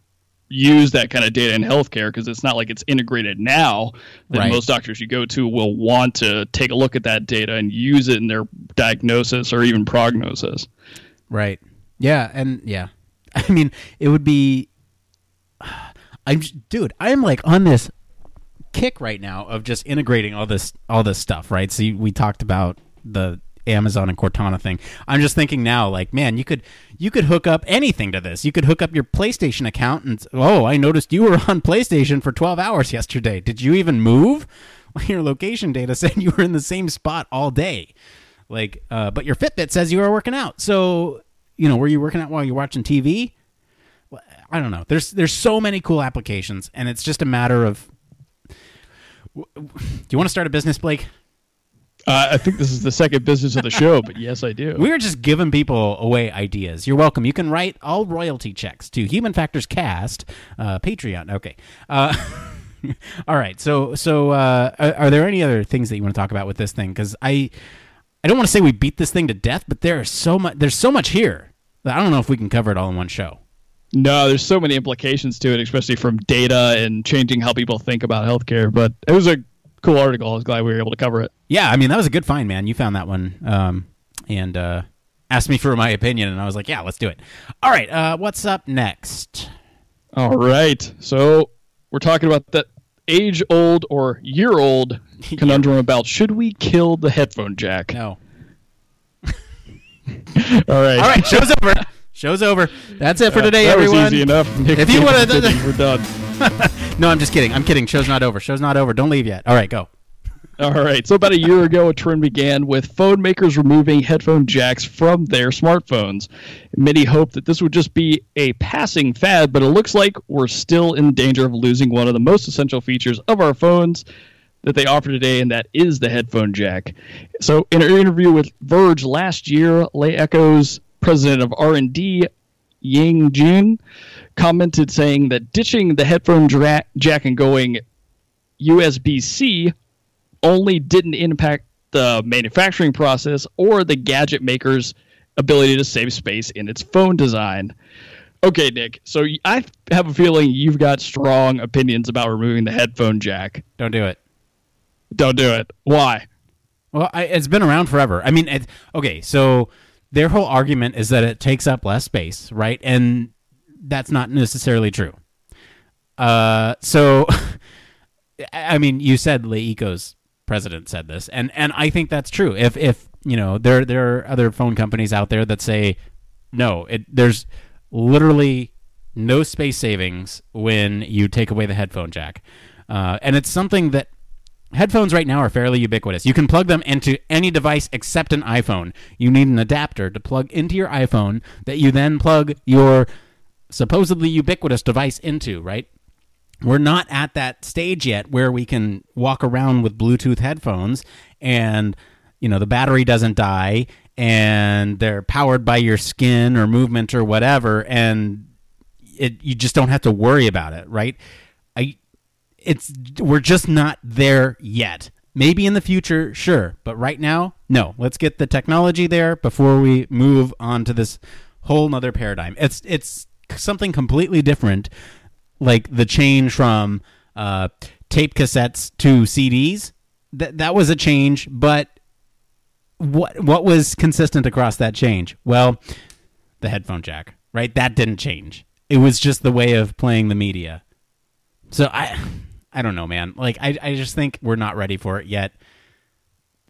use that kind of data in healthcare because it's not like it's integrated now that Right. most doctors you go to will want to take a look at that data and use it in their diagnosis or even prognosis. Right. Yeah, and yeah. I mean, it would be I'm dude, I'm like on this kick right now of just integrating all this all this stuff, right? So you, we talked about the Amazon and Cortana thing. I'm just thinking now like, man, you could you could hook up anything to this. You could hook up your PlayStation account and oh, I noticed you were on PlayStation for 12 hours yesterday. Did you even move? Your location data said you were in the same spot all day. Like, uh, but your Fitbit says you are working out. So, you know, were you working out while you're watching TV? I don't know. There's there's so many cool applications, and it's just a matter of. Do you want to start a business, Blake? Uh, I think this is the second business of the show, but yes, I do. We are just giving people away ideas. You're welcome. You can write all royalty checks to Human Factors Cast, uh, Patreon. Okay. Uh, all right. So so uh, are, are there any other things that you want to talk about with this thing? Because I I don't want to say we beat this thing to death, but there is so much. There's so much here. that I don't know if we can cover it all in one show. No, there's so many implications to it, especially from data and changing how people think about healthcare. But it was a cool article. I was glad we were able to cover it. Yeah, I mean that was a good find, man. You found that one, um, and uh, asked me for my opinion, and I was like, yeah, let's do it. All right, uh, what's up next? All right. So we're talking about the age old or year old conundrum about should we kill the headphone jack? No. All right. All right, show's over. Show's over. That's it for today, that everyone. was easy enough. Nick, If you wanna- we're done. No, I'm just kidding. I'm kidding. Show's not over. Show's not over. Don't leave yet. All right, go. All right. So about a year ago, a trend began with phone makers removing headphone jacks from their smartphones. Many hoped that this would just be a passing fad, but it looks like we're still in danger of losing one of the most essential features of our phones that they offer today, and that is the headphone jack. So, in an interview with Verge last year, LeEco's president of R&D, Ying Jun, commented saying that ditching the headphone jack and going USB-C only didn't impact the manufacturing process or the gadget maker's ability to save space in its phone design. Okay, Nick. So I have a feeling you've got strong opinions about removing the headphone jack. Don't do it. Don't do it. Why? Well, I, it's been around forever. I mean, it, okay, so their whole argument is that it takes up less space, right? And that's not necessarily true. Uh, so, I mean, you said LeEco's president said this, and and I think that's true. If if you know there there are other phone companies out there that say no, it there's literally no space savings when you take away the headphone jack, uh, and it's something that headphones right now are fairly ubiquitous. You can plug them into any device except an iPhone. You need an adapter to plug into your iPhone that you then plug your supposedly ubiquitous device into, right? We're not at that stage yet where we can walk around with Bluetooth headphones and you know the battery doesn't die and they're powered by your skin or movement or whatever and it you just don't have to worry about it, right? It's we're just not there yet. Maybe in the future, sure, but right now, no. Let's get the technology there before we move on to this whole nother paradigm. It's it's something completely different, like the change from uh, tape cassettes to CDs. That that was a change, but what what was consistent across that change? Well, the headphone jack, right? That didn't change. It was just the way of playing the media. So I I don't know, man. Like I I just think we're not ready for it yet.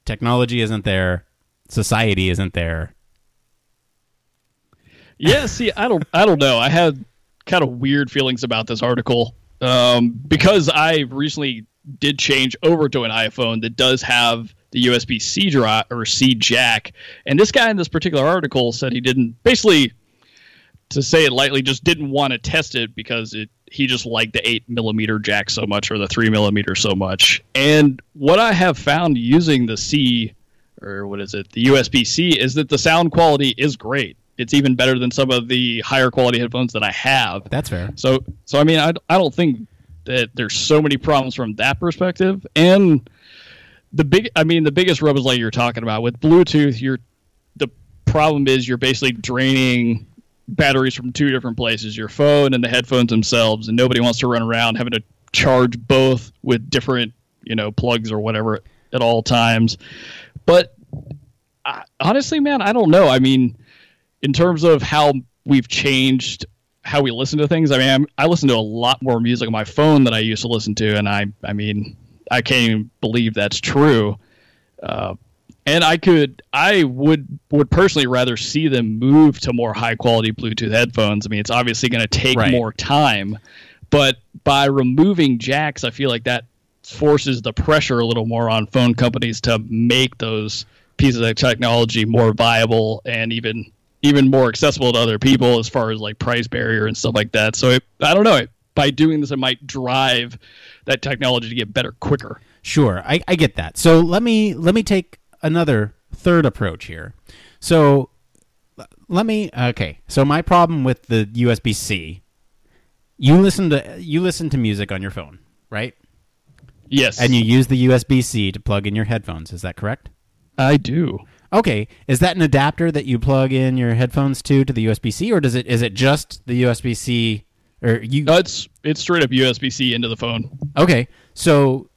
Technology isn't there. Society isn't there. Yeah, see, I don't I don't know. I had kind of weird feelings about this article um, because I recently did change over to an iPhone that does have the USB C drive or C jack, and this guy in this particular article said he didn't basically, to say it lightly, just didn't want to test it because it he just liked the eight millimeter jack so much or the three millimeter so much. And what I have found using the C or what is it, the USB C, is that the sound quality is great. It's even better than some of the higher quality headphones that I have. That's fair. So, so I mean, I, I don't think that there's so many problems from that perspective. And the big, I mean, the biggest rub is like you're talking about with Bluetooth. You're the problem is you're basically draining batteries from two different places: your phone and the headphones themselves. And nobody wants to run around having to charge both with different, you know, plugs or whatever at all times. But I, honestly, man, I don't know. I mean, in terms of how we've changed how we listen to things, I mean, I'm, I listen to a lot more music on my phone than I used to listen to, and I, I mean, I can't even believe that's true. Uh, and I could, I would, would personally rather see them move to more high quality Bluetooth headphones. I mean, it's obviously going to take Right. more time, but by removing jacks, I feel like that forces the pressure a little more on phone companies to make those pieces of technology more viable and even even more accessible to other people as far as like price barrier and stuff like that. So it, I don't know. By doing this, it might drive that technology to get better quicker. Sure, I, I get that. So let me let me take another third approach here. So let me okay. So my problem with the USB C, you listen to you listen to music on your phone, right? Yes, And you use the USB C to plug in your headphones. Is that correct? I do. Okay, is that an adapter that you plug in your headphones to to the USB C, or does it is it just the USB C? Or you No, it's it's straight up USB C into the phone. okay? So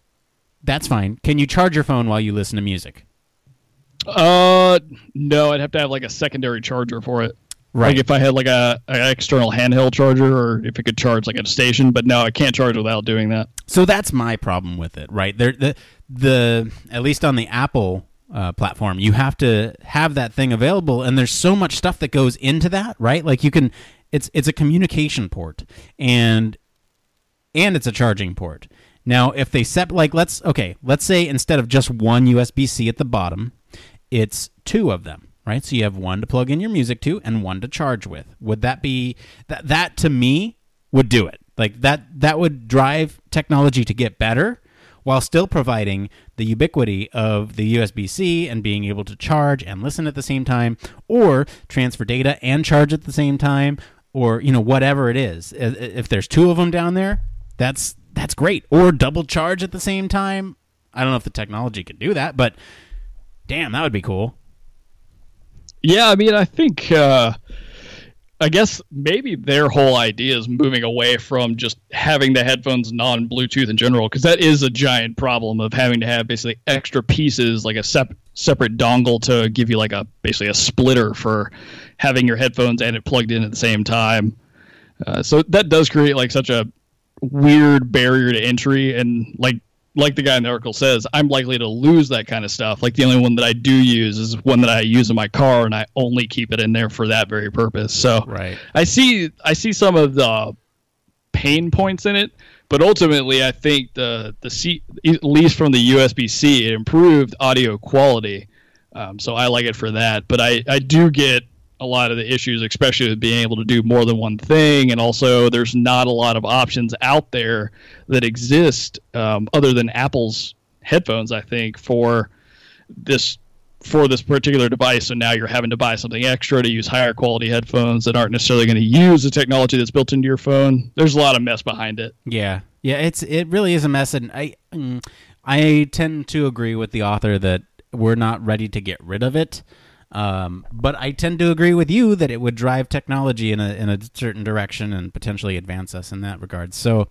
that's fine. Can you charge your phone while you listen to music? Uh, no, I'd have to have like a secondary charger for it. Right. Like if I had like a, a external handheld charger, or if it could charge like at a station. But no, I can't charge without doing that. So that's my problem with it, right? There, the the at least on the Apple uh, platform, you have to have that thing available, and there's so much stuff that goes into that, right? Like you can, it's it's a communication port, and and it's a charging port. Now, if they set like let's okay, let's say instead of just one USB C at the bottom, it's two of them, right? So you have one to plug in your music to and one to charge with. Would that be that that to me would do it. Like that that would drive technology to get better while still providing the ubiquity of the USB-C and being able to charge and listen at the same time or transfer data and charge at the same time or you know whatever it is. If there's two of them down there, that's that's great. Or double charge at the same time. I don't know if the technology can do that, but damn, that would be cool. Yeah, I mean, I think, uh, I guess maybe their whole idea is moving away from just having the headphones non Bluetooth in general, because that is a giant problem of having to have basically extra pieces, like a sep- separate dongle to give you like a basically a splitter for having your headphones and it plugged in at the same time. Uh, so that does create like such a weird barrier to entry and like like the guy in the article says i'm likely to lose that kind of stuff. Like the only one that i do use is one that i use in my car and i only keep it in there for that very purpose. So Right. i see i see some of the pain points in it but ultimately i think the the C, at least from the usb-c it improved audio quality. Um, so i like it for that but i i do get a lot of the issues, especially with being able to do more than one thing, and also there's not a lot of options out there that exist um, other than Apple's headphones. I think for this for this particular device, so now you're having to buy something extra to use higher quality headphones that aren't necessarily going to use the technology that's built into your phone. There's a lot of mess behind it. Yeah, yeah, it's it really is a mess, and I mm, I tend to agree with the author that we're not ready to get rid of it. Um, but I tend to agree with you that it would drive technology in a in a certain direction and potentially advance us in that regard. So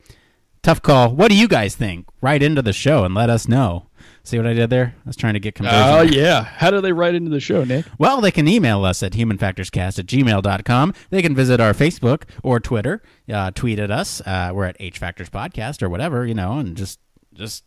tough call. What do you guys think? Write into the show and let us know. See what I did there? I was trying to get conversion. Oh there. yeah, how do they write into the show, Nick? Well, they can email us at humanfactorscast at gmail.com. They can visit our Facebook or Twitter, uh, tweet at us. Uh, we're at H Factors Podcast or whatever, you know, and just just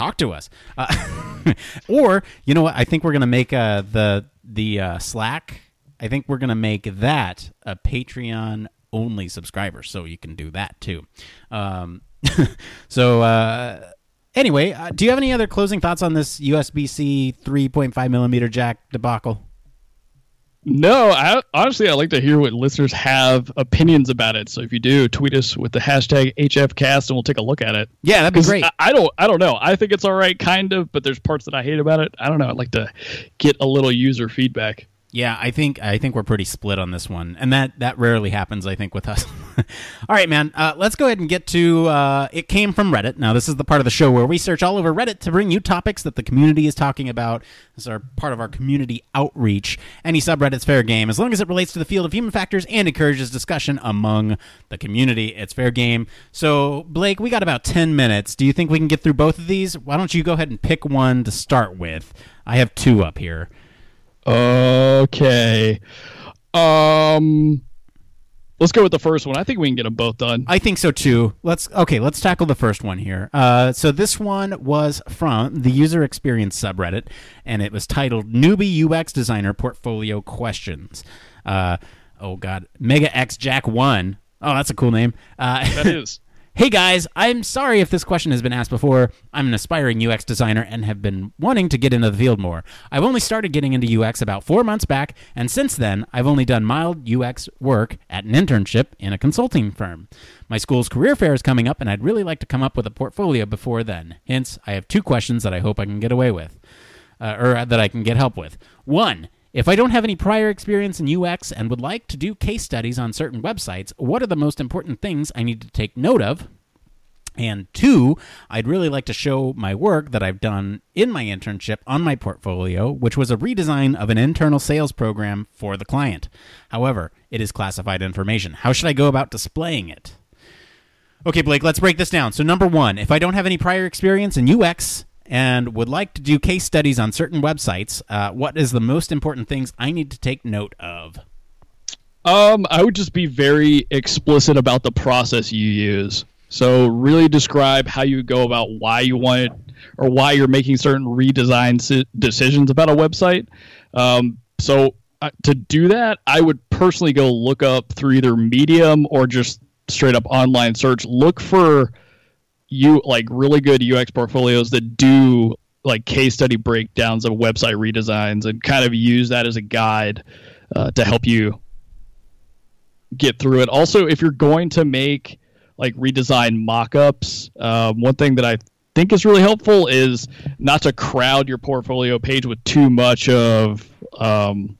talk to us. Uh, or, you know what? I think we're to make uh, the, the uh, Slack, I think we're to make that a Patreon only subscriber, so you can do that too. Um, so uh, anyway, uh, do you have any other closing thoughts on this USB C 3.5 millimeter jack debacle? No, I, honestly, I'd like to hear what listeners have opinions about it. So if you do, tweet us with the hashtag HFCast, and we'll take a look at it. Yeah, that'd be great. I, I don't, I don't know. I think it's all right, kind of, but there's parts that I hate about it. I don't know. I'd like to get a little user feedback. Yeah, I think I think we're pretty split on this one, and that that rarely happens. I think with us. All right, man. Uh, let's go ahead and get to. Uh, it came from Reddit. Now, this is the part of the show where we search all over Reddit to bring you topics that the community is talking about. This is part of our community outreach. Any subreddit's fair game as long as it relates to the field of human factors and encourages discussion among the community. It's fair game. So, Blake, we got about ten minutes. Do you think we can get through both of these? Why don't you go ahead and pick one to start with? I have two up here. Okay. Um, let's go with the first one. I think we can get them both done. I think so too. Let's okay. Let's tackle the first one here. Uh, so this one was from the user experience subreddit, and it was titled "Newbie UX Designer Portfolio Questions." Uh, oh God, Mega X Jack One. Oh, that's a cool name. Uh, that is. Hey guys, I'm sorry if this question has been asked before. I'm an aspiring UX designer and have been wanting to get into the field more. I've only started getting into UX about four months back, and since then, I've only done mild UX work at an internship in a consulting firm. My school's career fair is coming up, and I'd really like to come up with a portfolio before then. Hence, I have two questions that I hope I can get away with, uh, or that I can get help with. One, if I don't have any prior experience in UX and would like to do case studies on certain websites, what are the most important things I need to take note of? And two, I'd really like to show my work that I've done in my internship on my portfolio, which was a redesign of an internal sales program for the client. However, it is classified information. How should I go about displaying it? Okay, Blake, let's break this down. So, number one, if I don't have any prior experience in UX and would like to do case studies on certain websites, uh, what is the most important things I need to take note of? Um, I would just be very explicit about the process you use. So really describe how you go about why you want it or why you're making certain redesign si- decisions about a website. Um, so uh, to do that, I would personally go look up through either Medium or just straight up online search. Look for you like really good UX portfolios that do like case study breakdowns of website redesigns and kind of use that as a guide uh, to help you get through it. Also, if you're going to make like redesign mock-ups, um, one thing that I think is really helpful is not to crowd your portfolio page with too much of um,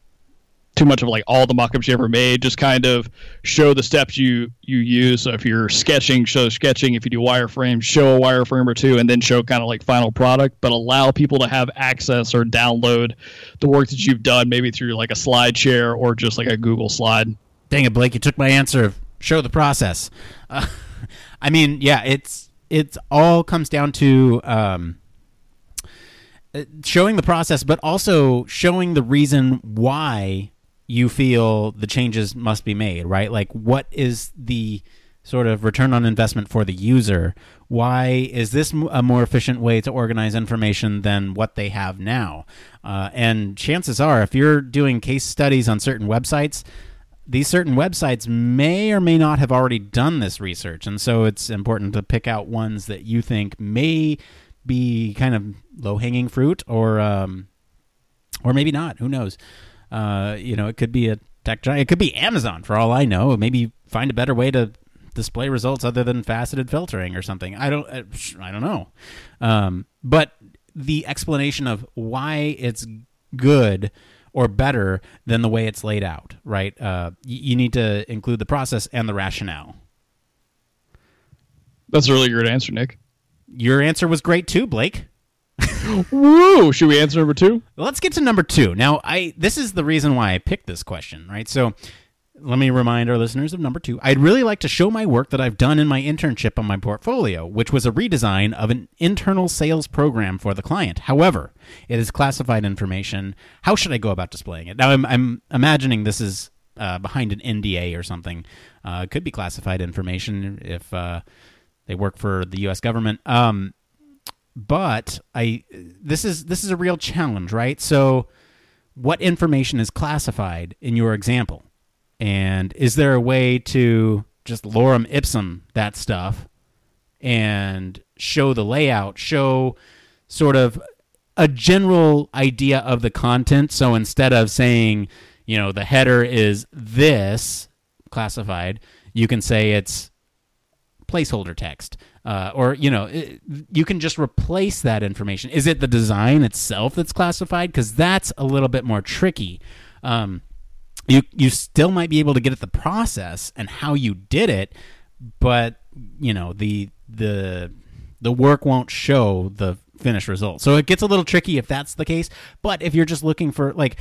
too much of like all the mock-ups you ever made. Just kind of show the steps you you use. So if you're sketching, show sketching. If you do wireframe, show a wireframe or two, and then show kind of like final product. But allow people to have access or download the work that you've done, maybe through like a slide share or just like a Google slide. Dang it, Blake! You took my answer. Of show the process. Uh, I mean, yeah, it's it's all comes down to um, uh, showing the process, but also showing the reason why you feel the changes must be made. Right? Like, what is the sort of return on investment for the user? Why is this a more efficient way to organize information than what they have now? Uh, and chances are, if you're doing case studies on certain websites, these certain websites may or may not have already done this research. And so it's important to pick out ones that you think may be kind of low hanging fruit or, um, or maybe not. Who knows? Uh, you know, it could be a tech giant. It could be Amazon for all I know. Maybe find a better way to display results other than faceted filtering or something. I don't. I don't know. Um, but the explanation of why it's good or better than the way it's laid out, right? Uh, y- you need to include the process and the rationale. That's a really good answer, Nick. Your answer was great too, Blake. Woo! Should we answer number two? Let's get to number two. Now, I this is the reason why I picked this question, right? So, let me remind our listeners of number two. I'd really like to show my work that I've done in my internship on my portfolio, which was a redesign of an internal sales program for the client. However, it is classified information. How should I go about displaying it? Now, I'm, I'm imagining this is uh, behind an NDA or something. Uh, could be classified information if uh, they work for the U.S. government. Um, but I this is this is a real challenge, right? So, what information is classified in your example? And is there a way to just lorem ipsum that stuff and show the layout, show sort of a general idea of the content. So instead of saying, you know, the header is this classified, you can say it's placeholder text. Uh, or you know, it, you can just replace that information. Is it the design itself that's classified? Because that's a little bit more tricky. Um, you you still might be able to get at the process and how you did it, but you know the the the work won't show the finished result. So it gets a little tricky if that's the case. But if you're just looking for like,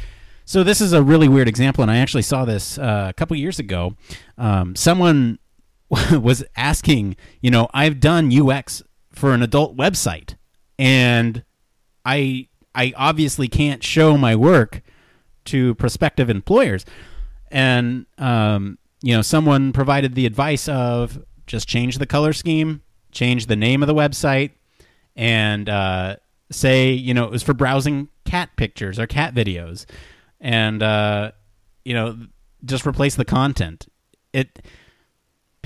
so this is a really weird example, and I actually saw this uh, a couple years ago. Um, someone was asking, you know, I've done UX for an adult website, and I I obviously can't show my work to prospective employers, and um, you know, someone provided the advice of just change the color scheme, change the name of the website, and uh, say, you know, it was for browsing cat pictures or cat videos, and uh, you know, just replace the content. It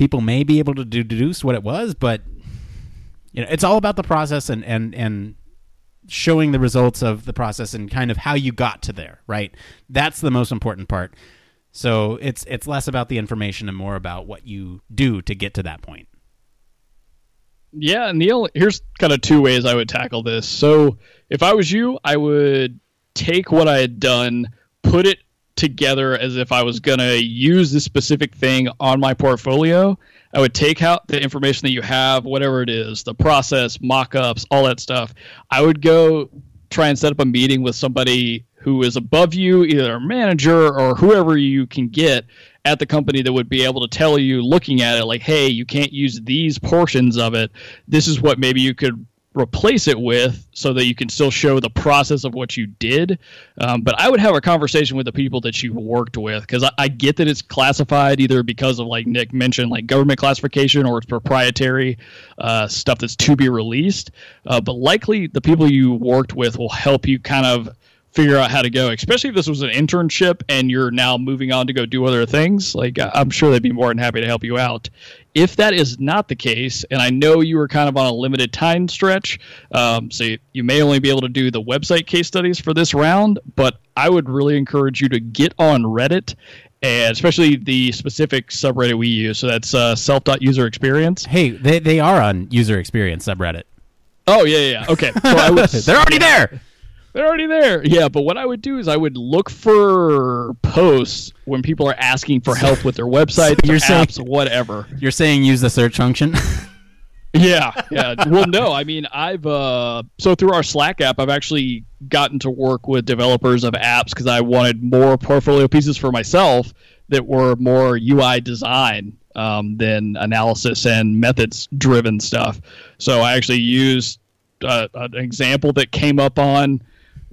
people may be able to deduce what it was, but you know, it's all about the process and and and showing the results of the process and kind of how you got to there, right? That's the most important part. So it's it's less about the information and more about what you do to get to that point. Yeah, Neil, here's kind of two ways I would tackle this. So if I was you, I would take what I had done, put it together as if I was going to use this specific thing on my portfolio. I would take out the information that you have, whatever it is, the process, mock ups, all that stuff. I would go try and set up a meeting with somebody who is above you, either a manager or whoever you can get at the company that would be able to tell you, looking at it, like, hey, you can't use these portions of it. This is what maybe you could replace it with so that you can still show the process of what you did. Um, but I would have a conversation with the people that you worked with because I, I, get that it's classified either because of, like Nick mentioned, like government classification or it's proprietary uh, stuff that's to be released. Uh, but likely the people you worked with will help you kind of figure out how to go, especially if this was an internship and you're now moving on to go do other things. Like, I'm sure they'd be more than happy to help you out. If that is not the case, and I know you were kind of on a limited time stretch, um, so you, you may only be able to do the website case studies for this round, but I would really encourage you to get on Reddit and especially the specific subreddit we use. So that's uh, self.user experience. Hey, they, they are on user experience subreddit. Oh yeah, yeah. Okay, so would, they're already there. They're already there. Yeah, but what I would do is I would look for posts when people are asking for help with their websites, so saying, apps, whatever. You're saying use the search function? yeah, yeah. Well, no, I mean, I've uh, so through our Slack app, I've actually gotten to work with developers of apps because I wanted more portfolio pieces for myself that were more UI design um, than analysis and methods driven stuff. So I actually used uh, an example that came up on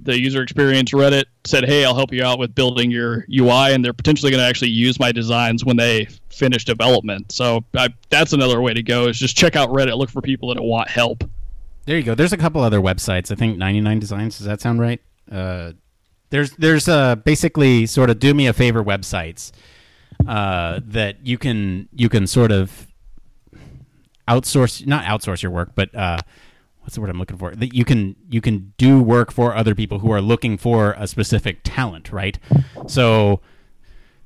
the user experience Reddit said, "Hey, I'll help you out with building your UI," and they're potentially going to actually use my designs when they finish development. So I, that's another way to go: is just check out Reddit, look for people that want help. There you go. There's a couple other websites. I think 99 Designs. Does that sound right? Uh, there's there's uh, basically sort of do me a favor websites uh, that you can you can sort of outsource not outsource your work, but uh, what's the word I'm looking for? That you can you can do work for other people who are looking for a specific talent, right? So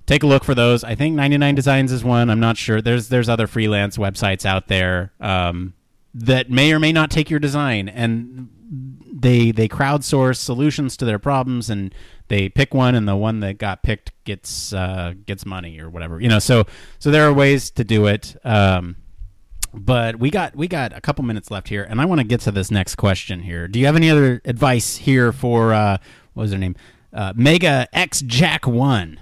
take a look for those. I think 99 Designs is one. I'm not sure. There's there's other freelance websites out there um, that may or may not take your design, and they they crowdsource solutions to their problems, and they pick one, and the one that got picked gets uh, gets money or whatever. You know, so so there are ways to do it. Um, but we got we got a couple minutes left here, and I want to get to this next question here. Do you have any other advice here for uh, what was her name? Uh, Mega X Jack One.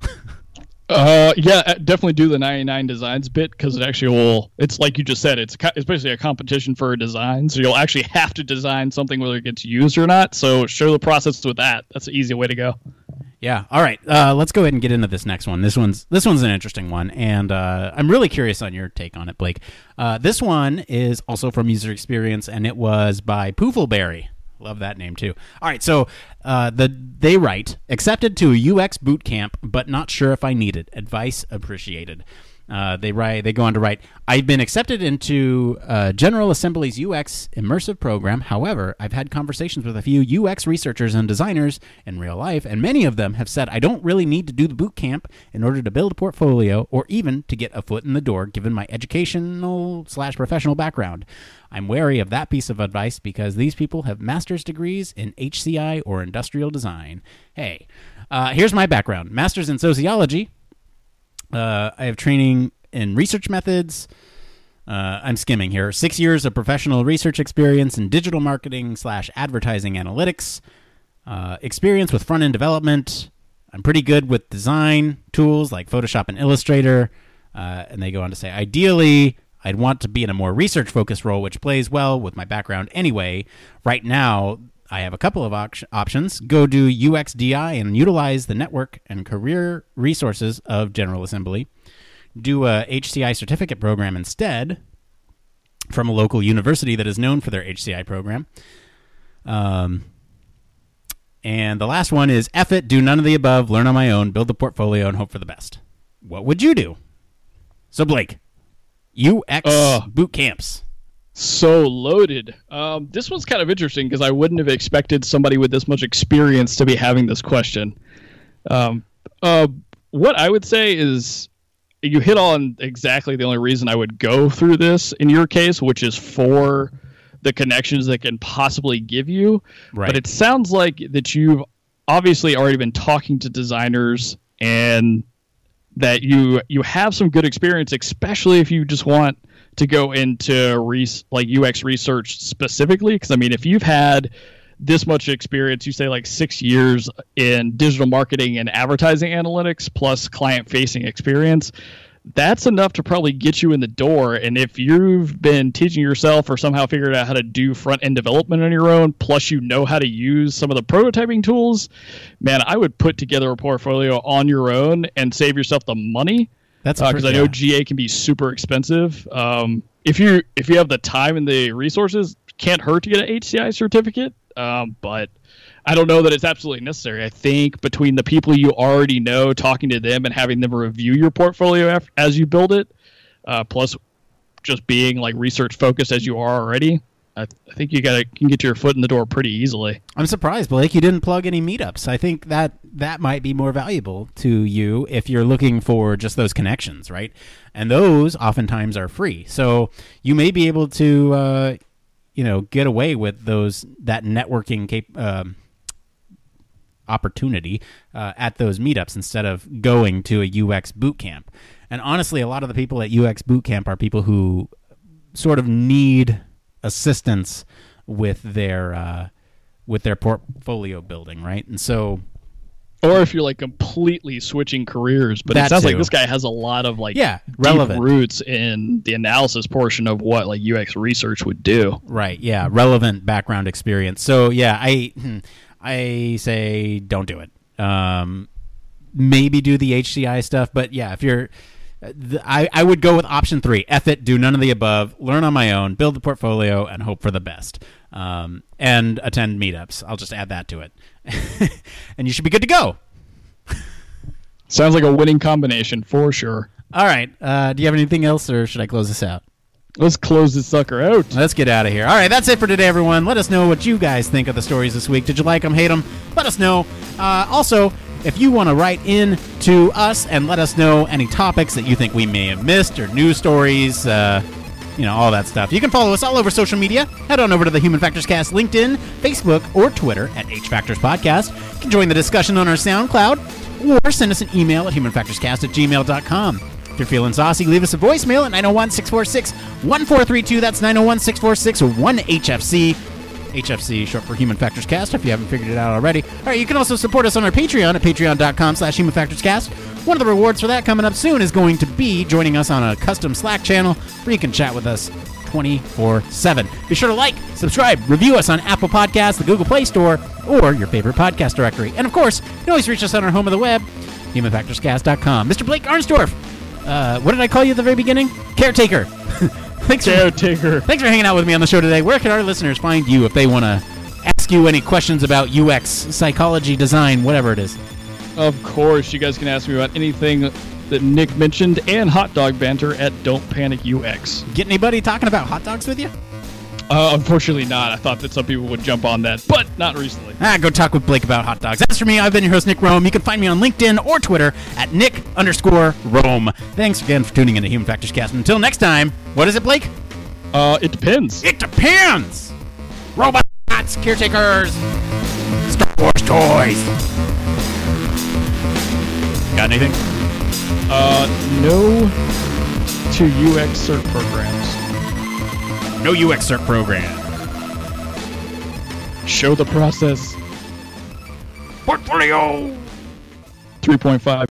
uh, yeah, uh, definitely do the 99 designs bit because it actually will. It's like you just said. It's it's basically a competition for a design, so you'll actually have to design something whether it gets used or not. So show the process with that. That's an easy way to go. Yeah. All right. Uh, let's go ahead and get into this next one. This one's this one's an interesting one, and uh, I'm really curious on your take on it, Blake. Uh, this one is also from User Experience, and it was by Poofleberry. Love that name too. All right, so uh, the they write accepted to a UX boot camp, but not sure if I need it. Advice appreciated. Uh, they write. They go on to write. I've been accepted into uh, General Assembly's UX immersive program. However, I've had conversations with a few UX researchers and designers in real life, and many of them have said I don't really need to do the boot camp in order to build a portfolio or even to get a foot in the door, given my educational slash professional background. I'm wary of that piece of advice because these people have master's degrees in HCI or industrial design. Hey, uh, here's my background: master's in sociology uh, I have training in research methods. Uh, I'm skimming here. Six years of professional research experience in digital marketing slash advertising analytics. Uh, experience with front end development. I'm pretty good with design tools like Photoshop and Illustrator. Uh, and they go on to say, ideally, I'd want to be in a more research focused role, which plays well with my background anyway. Right now, I have a couple of op- options. Go do UXDI and utilize the network and career resources of General Assembly. Do a HCI certificate program instead from a local university that is known for their HCI program. Um, and the last one is F it, do none of the above, learn on my own, build the portfolio, and hope for the best. What would you do? So, Blake, UX Uh. boot camps. So loaded. Um, this one's kind of interesting because I wouldn't have expected somebody with this much experience to be having this question. Um, uh, what I would say is you hit on exactly the only reason I would go through this in your case, which is for the connections that can possibly give you. Right. But it sounds like that you've obviously already been talking to designers and that you you have some good experience, especially if you just want to go into like UX research specifically. Because I mean, if you've had this much experience, you say like six years in digital marketing and advertising analytics plus client facing experience, that's enough to probably get you in the door. And if you've been teaching yourself or somehow figured out how to do front end development on your own, plus you know how to use some of the prototyping tools, man, I would put together a portfolio on your own and save yourself the money That's because pr- I know yeah. GA can be super expensive. Um, if you if you have the time and the resources, can't hurt to get an HCI certificate. Um, but I don't know that it's absolutely necessary. I think between the people you already know, talking to them, and having them review your portfolio af- as you build it, uh, plus just being like research focused as you are already, I, th- I think you got can get your foot in the door pretty easily. I'm surprised, Blake, you didn't plug any meetups. I think that that might be more valuable to you if you're looking for just those connections, right? And those oftentimes are free, so you may be able to, uh, you know, get away with those that networking cap- um, opportunity uh, at those meetups instead of going to a UX boot camp. And honestly, a lot of the people at UX boot camp are people who sort of need assistance with their uh, with their portfolio building, right? And so Or if you're like completely switching careers, but That it sounds too. like this guy has a lot of like Yeah, relevant. roots in the analysis portion of what like UX research would do. right, yeah, relevant background experience. So yeah, I hmm, I say don't do it. Um, maybe do the HCI stuff, but yeah, if you're the, I, I would go with option three. F it, do none of the above, learn on my own, build the portfolio, and hope for the best. Um, and attend meetups. I'll just add that to it. and you should be good to go. Sounds like a winning combination for sure. All right. Uh, do you have anything else, or should I close this out? Let's close this sucker out. Let's get out of here. All right, that's it for today, everyone. Let us know what you guys think of the stories this week. Did you like them, hate them? Let us know. Uh, also, if you want to write in to us and let us know any topics that you think we may have missed or news stories, uh, you know, all that stuff, you can follow us all over social media. Head on over to the Human Factors Cast LinkedIn, Facebook, or Twitter at H Factors Podcast. You can join the discussion on our SoundCloud or send us an email at humanfactorscast at gmail.com. If you're feeling saucy, leave us a voicemail at 901 646 1432. That's 901 646 1HFC. HFC, short for Human Factors Cast, if you haven't figured it out already. All right, you can also support us on our Patreon at patreon.com slash Human Factors Cast. One of the rewards for that coming up soon is going to be joining us on a custom Slack channel where you can chat with us 24 7. Be sure to like, subscribe, review us on Apple Podcasts, the Google Play Store, or your favorite podcast directory. And of course, you can always reach us on our home of the web, humanfactorscast.com. Mr. Blake Arnsdorff, uh, what did I call you at the very beginning? Caretaker. Thanks, for, thanks for hanging out with me on the show today. Where can our listeners find you if they want to ask you any questions about UX, psychology, design, whatever it is. Of course, you guys can ask me about anything that Nick mentioned and hot dog banter at Don't Panic UX. Get anybody talking about hot dogs with you? Uh, unfortunately, not. I thought that some people would jump on that, but not recently. Ah, go talk with Blake about hot dogs. As for me, I've been your host, Nick Roome. You can find me on LinkedIn or Twitter at Nick underscore Roome. Thanks again for tuning in to Human Factors Cast. Until next time, what is it, Blake? Uh, it depends. It depends. Robots, caretakers, Star Wars toys. Got anything? Uh, no to UX cert programs. No UX cert program. Show the process. Portfolio. 3.5.